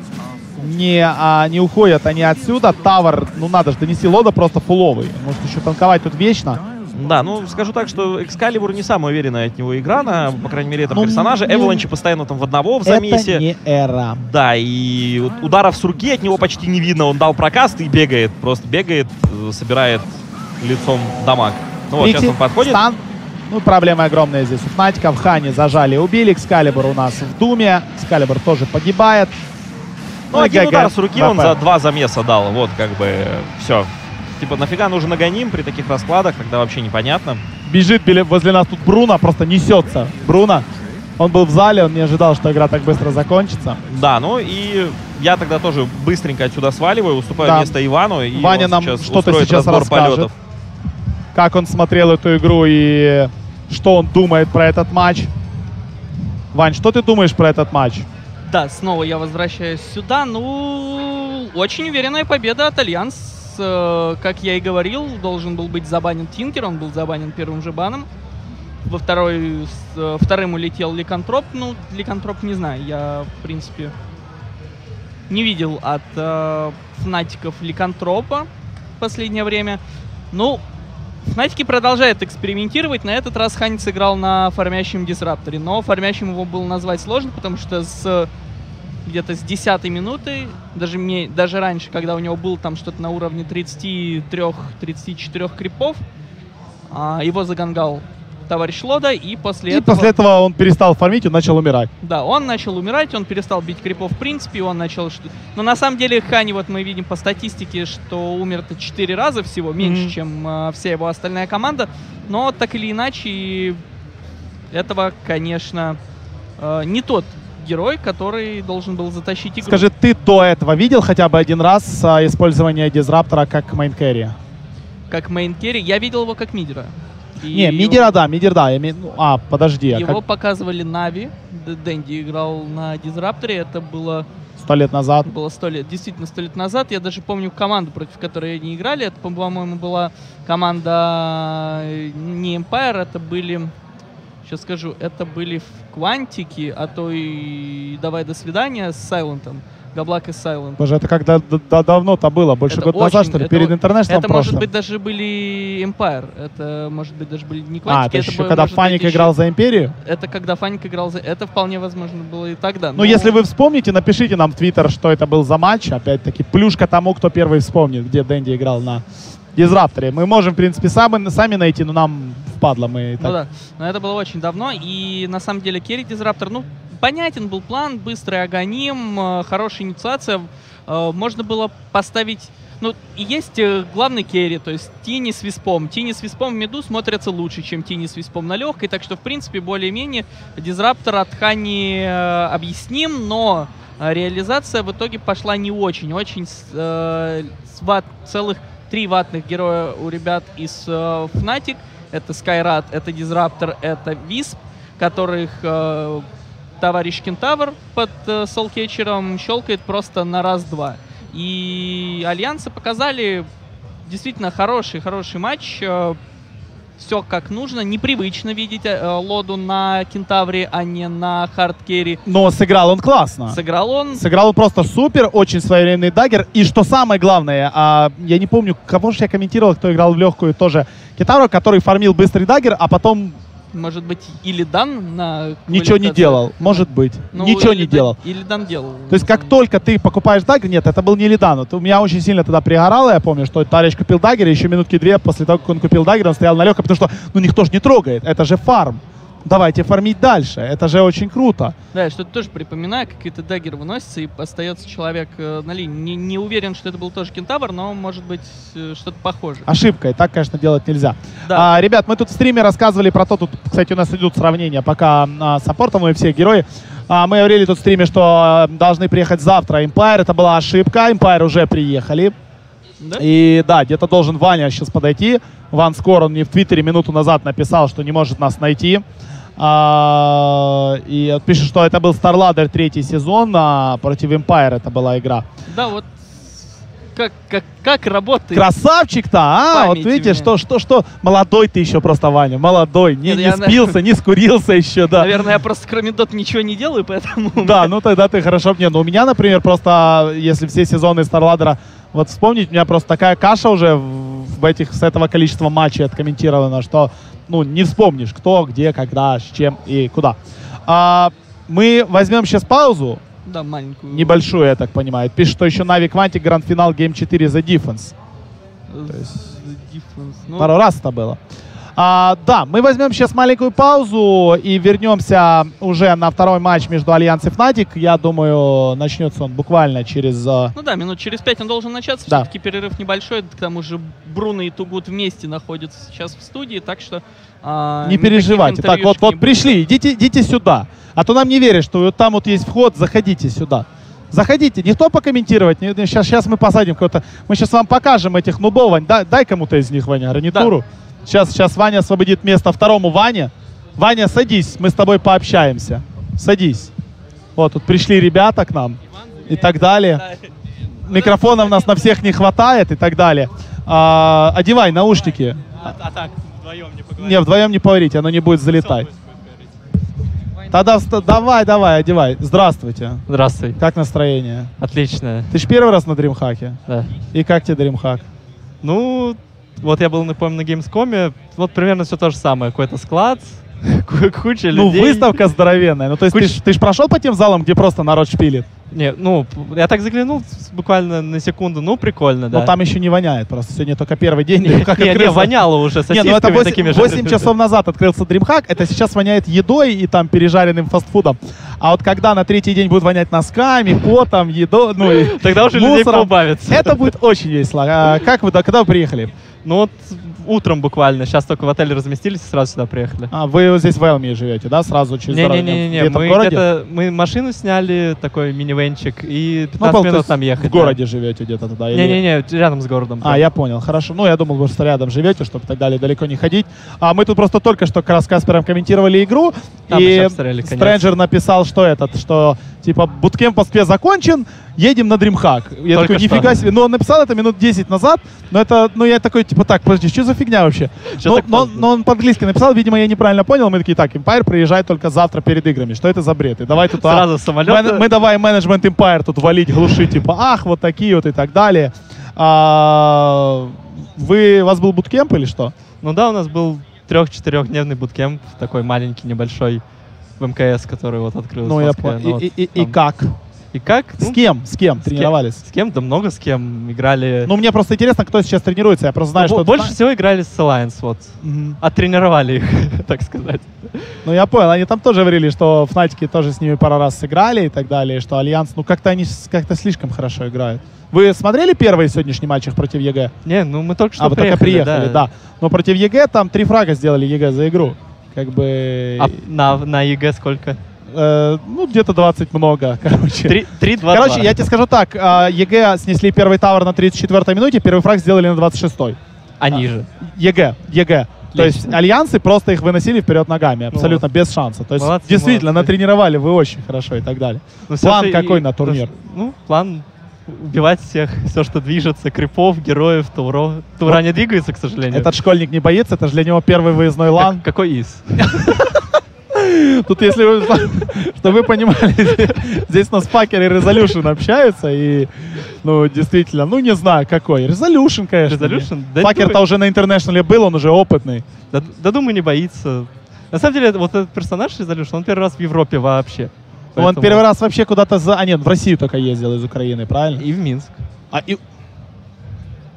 Не, а, не уходят они отсюда. Тавр, ну надо же донести Лода просто фуловый. Может еще танковать тут вечно. Да, ну скажу так, что Экскалибур не самая уверенная от него игра, на, по крайней мере, Ну, персонаже. ну, Эваланчи постоянно там в одного в замесе. Это не эра. Да, и ударов с руки от него почти не видно. Он дал прокаст и бегает. Просто бегает, э, собирает лицом дамаг. Ну вот, сейчас Трикси, он подходит. стан. Ну, проблема огромная здесь. У Фнатика в Хане зажали, убили. Экскалибур у нас в Думе. Экскалибур тоже погибает. Ну, и один ГГ, удар с руки он за два замеса дал. Вот, как бы, все. Типа, нафига нужен аганим при таких раскладах, когда вообще непонятно. Бежит возле нас тут Бруно, просто несется. Бруно. Он был в зале, он не ожидал, что игра так быстро закончится. Да, ну и я тогда тоже быстренько отсюда сваливаю, уступаю Да. место Ивану. И Ваня нам сейчас что-то сейчас расскажет. полетов. Как он смотрел эту игру и что он думает про этот матч. Вань, что ты думаешь про этот матч? Да, снова я возвращаюсь сюда. Ну, очень уверенная победа от Альянс. Э, Как я и говорил, должен был быть забанен Тинкер, он был забанен первым же баном. Во второй, с- э, вторым улетел Ликантроп. Ну, Ликантроп не знаю, я, в принципе, не видел от э, фнатиков Ликантропа в последнее время. Ну, Фнатики продолжают экспериментировать. На этот раз Хань сыграл на фармящем дисрапторе. Но фармящим его было назвать сложно, потому что с где-то с 10 минуты, даже, мне, даже раньше, когда у него был там что-то на уровне 33-34 крипов, а, его загангал товарищ Лода, и после И этого... после этого он перестал фармить и начал умирать. Да, он начал умирать, он перестал бить крипов в принципе, он начал... Но на самом деле Хани, вот мы видим по статистике, что умер-то 4 раза всего, меньше, Мгм. чем э, вся его остальная команда. Но так или иначе, этого, конечно, э, не тот герой, который должен был затащить игру. Скажи, ты до этого видел хотя бы один раз а, использование дизраптора как main carry? Как main carry, я видел его как мидера. И Не, мидера, да, мидер, да. име- ну, а, подожди, а Его как показывали Нави. Дэнди играл на Дизрапторе. Это было сто лет назад? было сто лет, действительно сто лет назад. Я даже помню команду, против которой они играли. Это, по-моему, была команда э, не Empire, это были, сейчас скажу, это были в Квантики, а то и давай до свидания с Сайлентом. Габлак и Сайлент. Боже, это когда д- д- давно-то было, больше Это года назад, что ли, это перед интернешнлом Это, может прошлым? быть, даже были Empire. Это, может быть, даже были не А, Квантики. это еще было, когда может Фаник быть, еще- играл за Империю? Это когда Фаник играл за... Это вполне возможно было и тогда. Ну, если вы вспомните, напишите нам в Твиттер, что это был за матч. Опять-таки, плюшка тому, кто первый вспомнит, где Дэнди играл на Дизрапторе. Мы можем, в принципе, сами, сами найти, но нам впадло. Мы Ну так- да, но это было очень давно, и на самом деле carry Дизраптор, ну, понятен был план, быстрый агоним, э, хорошая инициация, э, можно было поставить, ну, и есть э, главный керри, то есть Тини с Виспом. Тини с Виспом в миду смотрятся лучше, чем Тини с Виспом на легкой, так что, в принципе, более-менее Дизраптор от Хани объясним, но реализация в итоге пошла не очень, очень с, э, целых три ватных героя у ребят из э, Fnatic, это Скайрас, это Дизраптор, это Висп, которых э, товарищ Кентавр под э, Soul Catcher ом щелкает просто на раз-два. И Альянсы показали действительно хороший, хороший матч. Все как нужно. Непривычно видеть э, Лоду на Кентавре, а не на hard carry. Но сыграл он классно. Сыграл он Сыграл он просто супер, очень своевременный дагер. И что самое главное, а, я не помню, кого же я комментировал, кто играл в легкую тоже. Китаро, который фармил быстрый дагер, а потом может быть, или Дан на ничего не делал. Может быть. Ну, ничего или не делал. Или Дан делал. То есть как только ты покупаешь дагер, нет, это был не Лидан. Вот у меня очень сильно тогда пригорало, я помню, что товарищ купил дагер, еще минутки две после того, как он купил дагер, он стоял на легкой, потому что, ну, никто же не трогает, это же фарм. Давайте фармить дальше. Это же очень круто. Да, я что-то тоже припоминаю, какие-то даггер выносится, и остается человек э, на линии. Не, не уверен, что это был тоже кентавр, но может быть э, что-то похожее. Ошибка, и так, конечно, делать нельзя. Да. А, ребят, мы тут в стриме рассказывали про то, тут, кстати, у нас идут сравнения пока а, с саппортом и все герои. А, мы говорили тут в стриме, что э, должны приехать завтра Empire. Это была ошибка. Empire уже приехали. Да? И да, где-то должен Ваня сейчас подойти. Ван Скор, он мне в Твиттере минуту назад написал, что не может нас найти. А, и вот пишет, что это был StarLadder третий сезон, а против Empire это была игра. Да, вот как, как, как работает. Красавчик-то, а? Вот видите, что, что, что. Молодой ты еще просто, Ваня, молодой. Не, Нет, не я на- спился, не скурился еще, да. Наверное, я просто кроме дот ничего не делаю, поэтому... Да, [laughs] ну тогда ты хорошо. Не, ну у меня, например, просто, если все сезоны Старладера вот вспомнить, у меня просто такая каша уже в, в этих, с этого количества матчей откомментирована, что, ну, не вспомнишь, кто, где, когда, с чем и куда. А, мы возьмем сейчас паузу, Да, маленькую. небольшую, я так понимаю. Пишет, что еще Na'Vi Quantic, гранд-финал Game 4 за Defense. Э, difference. Ну, Пару раз это было. А, да, мы возьмем сейчас маленькую паузу и вернемся уже на второй матч между Альянс и Fnatic. Я думаю, начнется он буквально через... а, Ну да, минут через пять он должен начаться. Да. Все-таки перерыв небольшой. К тому же Бруно и 2GD вместе находятся сейчас в студии, так что... а, Не переживайте. Так, вот, вот пришли, идите, идите сюда. А то нам не верят, что вот там вот есть вход, заходите сюда. Заходите, никто покомментировать. не- Сейчас, сейчас мы посадим кого-то. Мы сейчас вам покажем этих нубов. Вань, дай, дай кому-то из них, Ваня, гарнитуру. Сейчас, сейчас Ваня освободит место второму Ване. Ваня, садись, мы с тобой пообщаемся. Садись. Вот, тут пришли ребята к нам и так далее. Микрофонов у нас на всех не хватает и так далее. А, одевай наушники. А, так, вдвоем не поговорим. Не, вдвоем не поговорите, оно не будет залетать. Тогда давай, давай, одевай. Здравствуйте. Здравствуй. Как настроение? Отлично, Ты ж первый раз на Дримхаке? да. И как тебе Дримхак? Ну, вот я был, напомню, на Gamescom, вот примерно все то же самое. Какой-то склад, [laughs] ку- куча Ну, людей. выставка здоровенная. Ну, то есть ты, Куч- ж- ты ж прошел по тем залам, где просто народ шпилит? Не, ну, я так заглянул буквально на секунду, ну, прикольно, да. Но там еще не воняет просто. Сегодня только первый день. [laughs] Не, не, открылся. воняло уже Не, ну это сосисками 8, такими же. 8 часов назад открылся Дримхак, это сейчас воняет едой и там пережаренным фастфудом. А вот когда на третий день будет вонять носками, потом, едой, ну и Тогда уже людей мусором, поубавится. Это будет очень весело. А как вы, да, когда вы приехали? Ну, вот утром буквально, сейчас только в отеле разместились и сразу сюда приехали. А, вы здесь в Элме живете, да? Сразу через дорогу? Не-не-не, мы где-то мы машину сняли, такой минивенчик, и 15 Ну, минут там ехать. В городе живете где-то тогда? или- Не-не-не, рядом с городом. А, я понял, хорошо. Ну, я думал, вы что рядом живете, чтобы так далее далеко не ходить. А мы тут просто только что как раз с Каспером комментировали игру, Там и. Стрэнджер написал, что этот, что типа буткемп в Москве закончен, едем на Дримхак. Я Только такой, что. нифига себе. Ну, он написал это минут 10 назад, но это, ну, я такой, типа, так, подожди, что за фигня вообще? Но, поздно? но он по-английски написал, видимо, я неправильно понял. Мы такие, так, Empire приезжает только завтра перед играми. Что это за бред? И давай тут... а, Сразу самолет. мы, мы давай менеджмент Empire тут валить, глушить, типа, ах, вот такие вот и так далее. А, вы, у вас был буткемп или что? Ну да, у нас был трех-четырехдневный буткемп, такой маленький, небольшой, в МКС, который вот открылся. Ну, я понял. Ну, вот И, и- и как? И как? С Ну, кем? С кем с кем? тренировались? С кем? Да много с кем. Играли... Ну, мне просто интересно, кто сейчас тренируется. Я просто знаю, Ну, что... бо- больше всего играли с Alliance, вот. Мгм. Оттренировали их, [laughs] так сказать. Ну, я понял. Они там тоже говорили, что Фнатики тоже с ними пару раз сыграли и так далее, что Альянс, ну, как-то они с- как-то слишком хорошо играют. Вы смотрели первые сегодняшний матч их против EG? Не, ну мы только что а, вы только приехали, приехали, да. Но против EG там три фрага сделали EG за игру. Как бы... А на, на EG сколько? Э, ну, где-то 20 много, [laughs] короче. Три- Три, два, Короче, два. я тебе скажу так. а, EG снесли первый tower на 34-й минуте, первый фраг сделали на 26-й. Они же. EG, EG. То есть альянсы просто их выносили вперед ногами, абсолютно без шанса. То есть Молодцы, действительно молодцы. натренировали вы очень хорошо и так далее. Ну, План же и- какой на то, турнир? Ну, план убивать всех, [laughs] все, что движется, крипов, героев, Туро. Тура Вот. не двигается, к сожалению. Этот школьник не боится, это же для него первый выездной LAN. какой из? [laughs] Тут, если вы, [laughs] чтобы вы понимали, [laughs] здесь у нас Пакер и Resolution общаются, и, ну, действительно, ну, не знаю, какой. Resolution, конечно. Resolution? Да Пакер-то уже на интернешнале был, он уже опытный. Да, да думаю, не боится. На самом деле, вот этот персонаж Resolution, он первый раз в Европе вообще. Он Поэтому- первый раз вообще куда-то за... А нет, в Россию только ездил из Украины, правильно? И в Минск. А, и-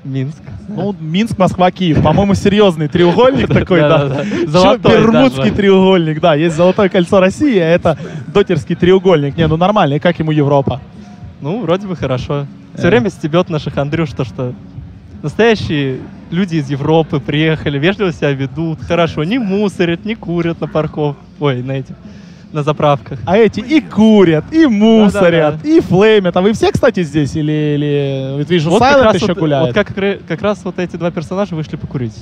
Минск. Ну, Минск, Москва, Киев. По-моему, серьезный треугольник [laughs] такой, да. Золотой Бермудский треугольник, да. Есть Золотое кольцо России, а это Дотерский треугольник. Не, ну нормально, и как ему Европа? Ну, вроде бы хорошо. Все Э. время стебет наших Андрюш, то что настоящие люди из Европы приехали, вежливо себя ведут, хорошо, не мусорят, не курят на парков, ой, на этих, на заправках. А эти и курят, и мусорят, и флеймят. А вы все, кстати, здесь? Или, или... Вот вижу, Вот Silent еще вот, гуляет. вот как, как раз вот эти два персонажа вышли покурить.